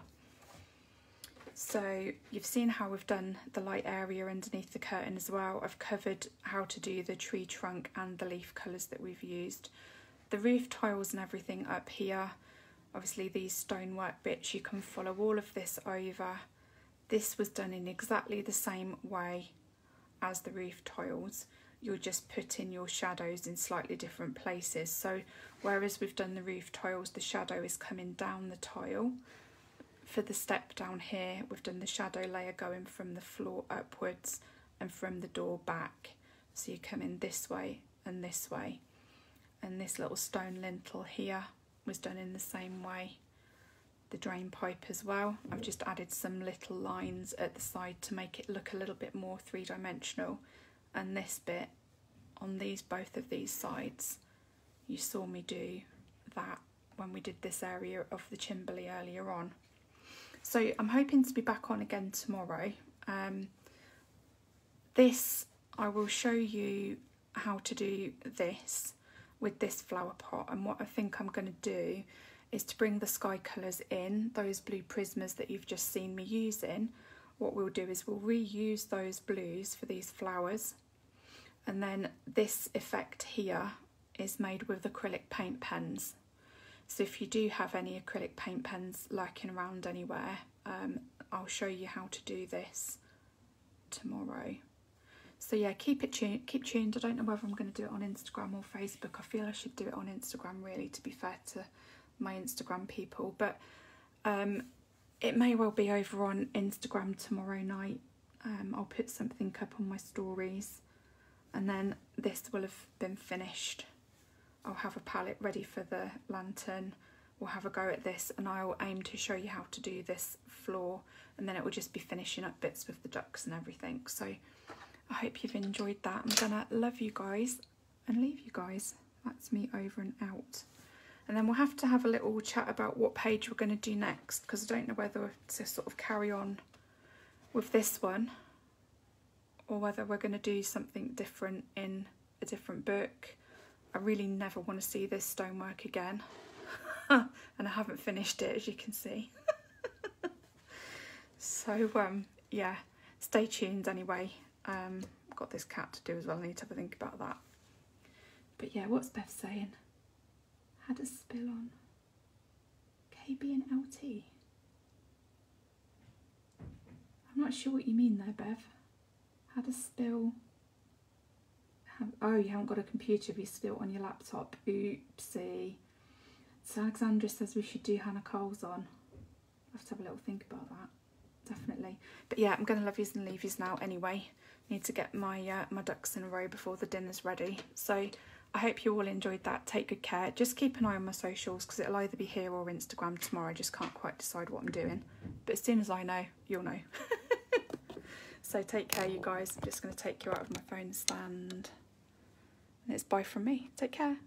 So you've seen how we've done the light area underneath the curtain as well. I've covered how to do the tree trunk and the leaf colours that we've used. The roof tiles and everything up here, obviously these stonework bits, you can follow all of this over. This was done in exactly the same way as the roof tiles. You're just putting your shadows in slightly different places. So whereas we've done the roof tiles, the shadow is coming down the tile for the step down here, we've done the shadow layer going from the floor upwards and from the door back. So you come in this way and this way. And this little stone lintel here was done in the same way. The drain pipe as well. I've just added some little lines at the side to make it look a little bit more three-dimensional. And this bit on these both of these sides, you saw me do that when we did this area of the chimbley earlier on. So I'm hoping to be back on again tomorrow. Um, this, I will show you how to do this with this flower pot and what I think I'm going to do is to bring the sky colours in, those blue prismas that you've just seen me using. What we'll do is we'll reuse those blues for these flowers and then this effect here is made with acrylic paint pens so if you do have any acrylic paint pens lurking around anywhere, um, I'll show you how to do this tomorrow. So yeah, keep it tuned. Keep tuned. I don't know whether I'm going to do it on Instagram or Facebook. I feel I should do it on Instagram, really, to be fair to my Instagram people. But um, it may well be over on Instagram tomorrow night. Um, I'll put something up on my stories, and then this will have been finished I'll have a palette ready for the lantern. We'll have a go at this and I'll aim to show you how to do this floor and then it will just be finishing up bits with the ducks and everything. So I hope you've enjoyed that. I'm gonna love you guys and leave you guys. That's me over and out. And then we'll have to have a little chat about what page we're going to do next because I don't know whether to sort of carry on with this one or whether we're going to do something different in a different book I really never want to see this stonework again. and I haven't finished it, as you can see. so, um, yeah, stay tuned anyway. Um, I've got this cat to do as well. I need to have a think about that. But yeah, what's Beth saying? Had a spill on KB and LT. I'm not sure what you mean there, Bev. Had a spill oh, you haven't got a computer if you spilt on your laptop. Oopsie. So Alexandra says we should do Hanna Karlzon. I'll have to have a little think about that. Definitely. But yeah, I'm going to love yous and leave yous now anyway. Need to get my uh, my ducks in a row before the dinner's ready. So I hope you all enjoyed that. Take good care. Just keep an eye on my socials because it'll either be here or Instagram tomorrow. I just can't quite decide what I'm doing. But as soon as I know, you'll know. so take care, you guys. I'm just going to take you out of my phone stand. And it's bye from me. Take care.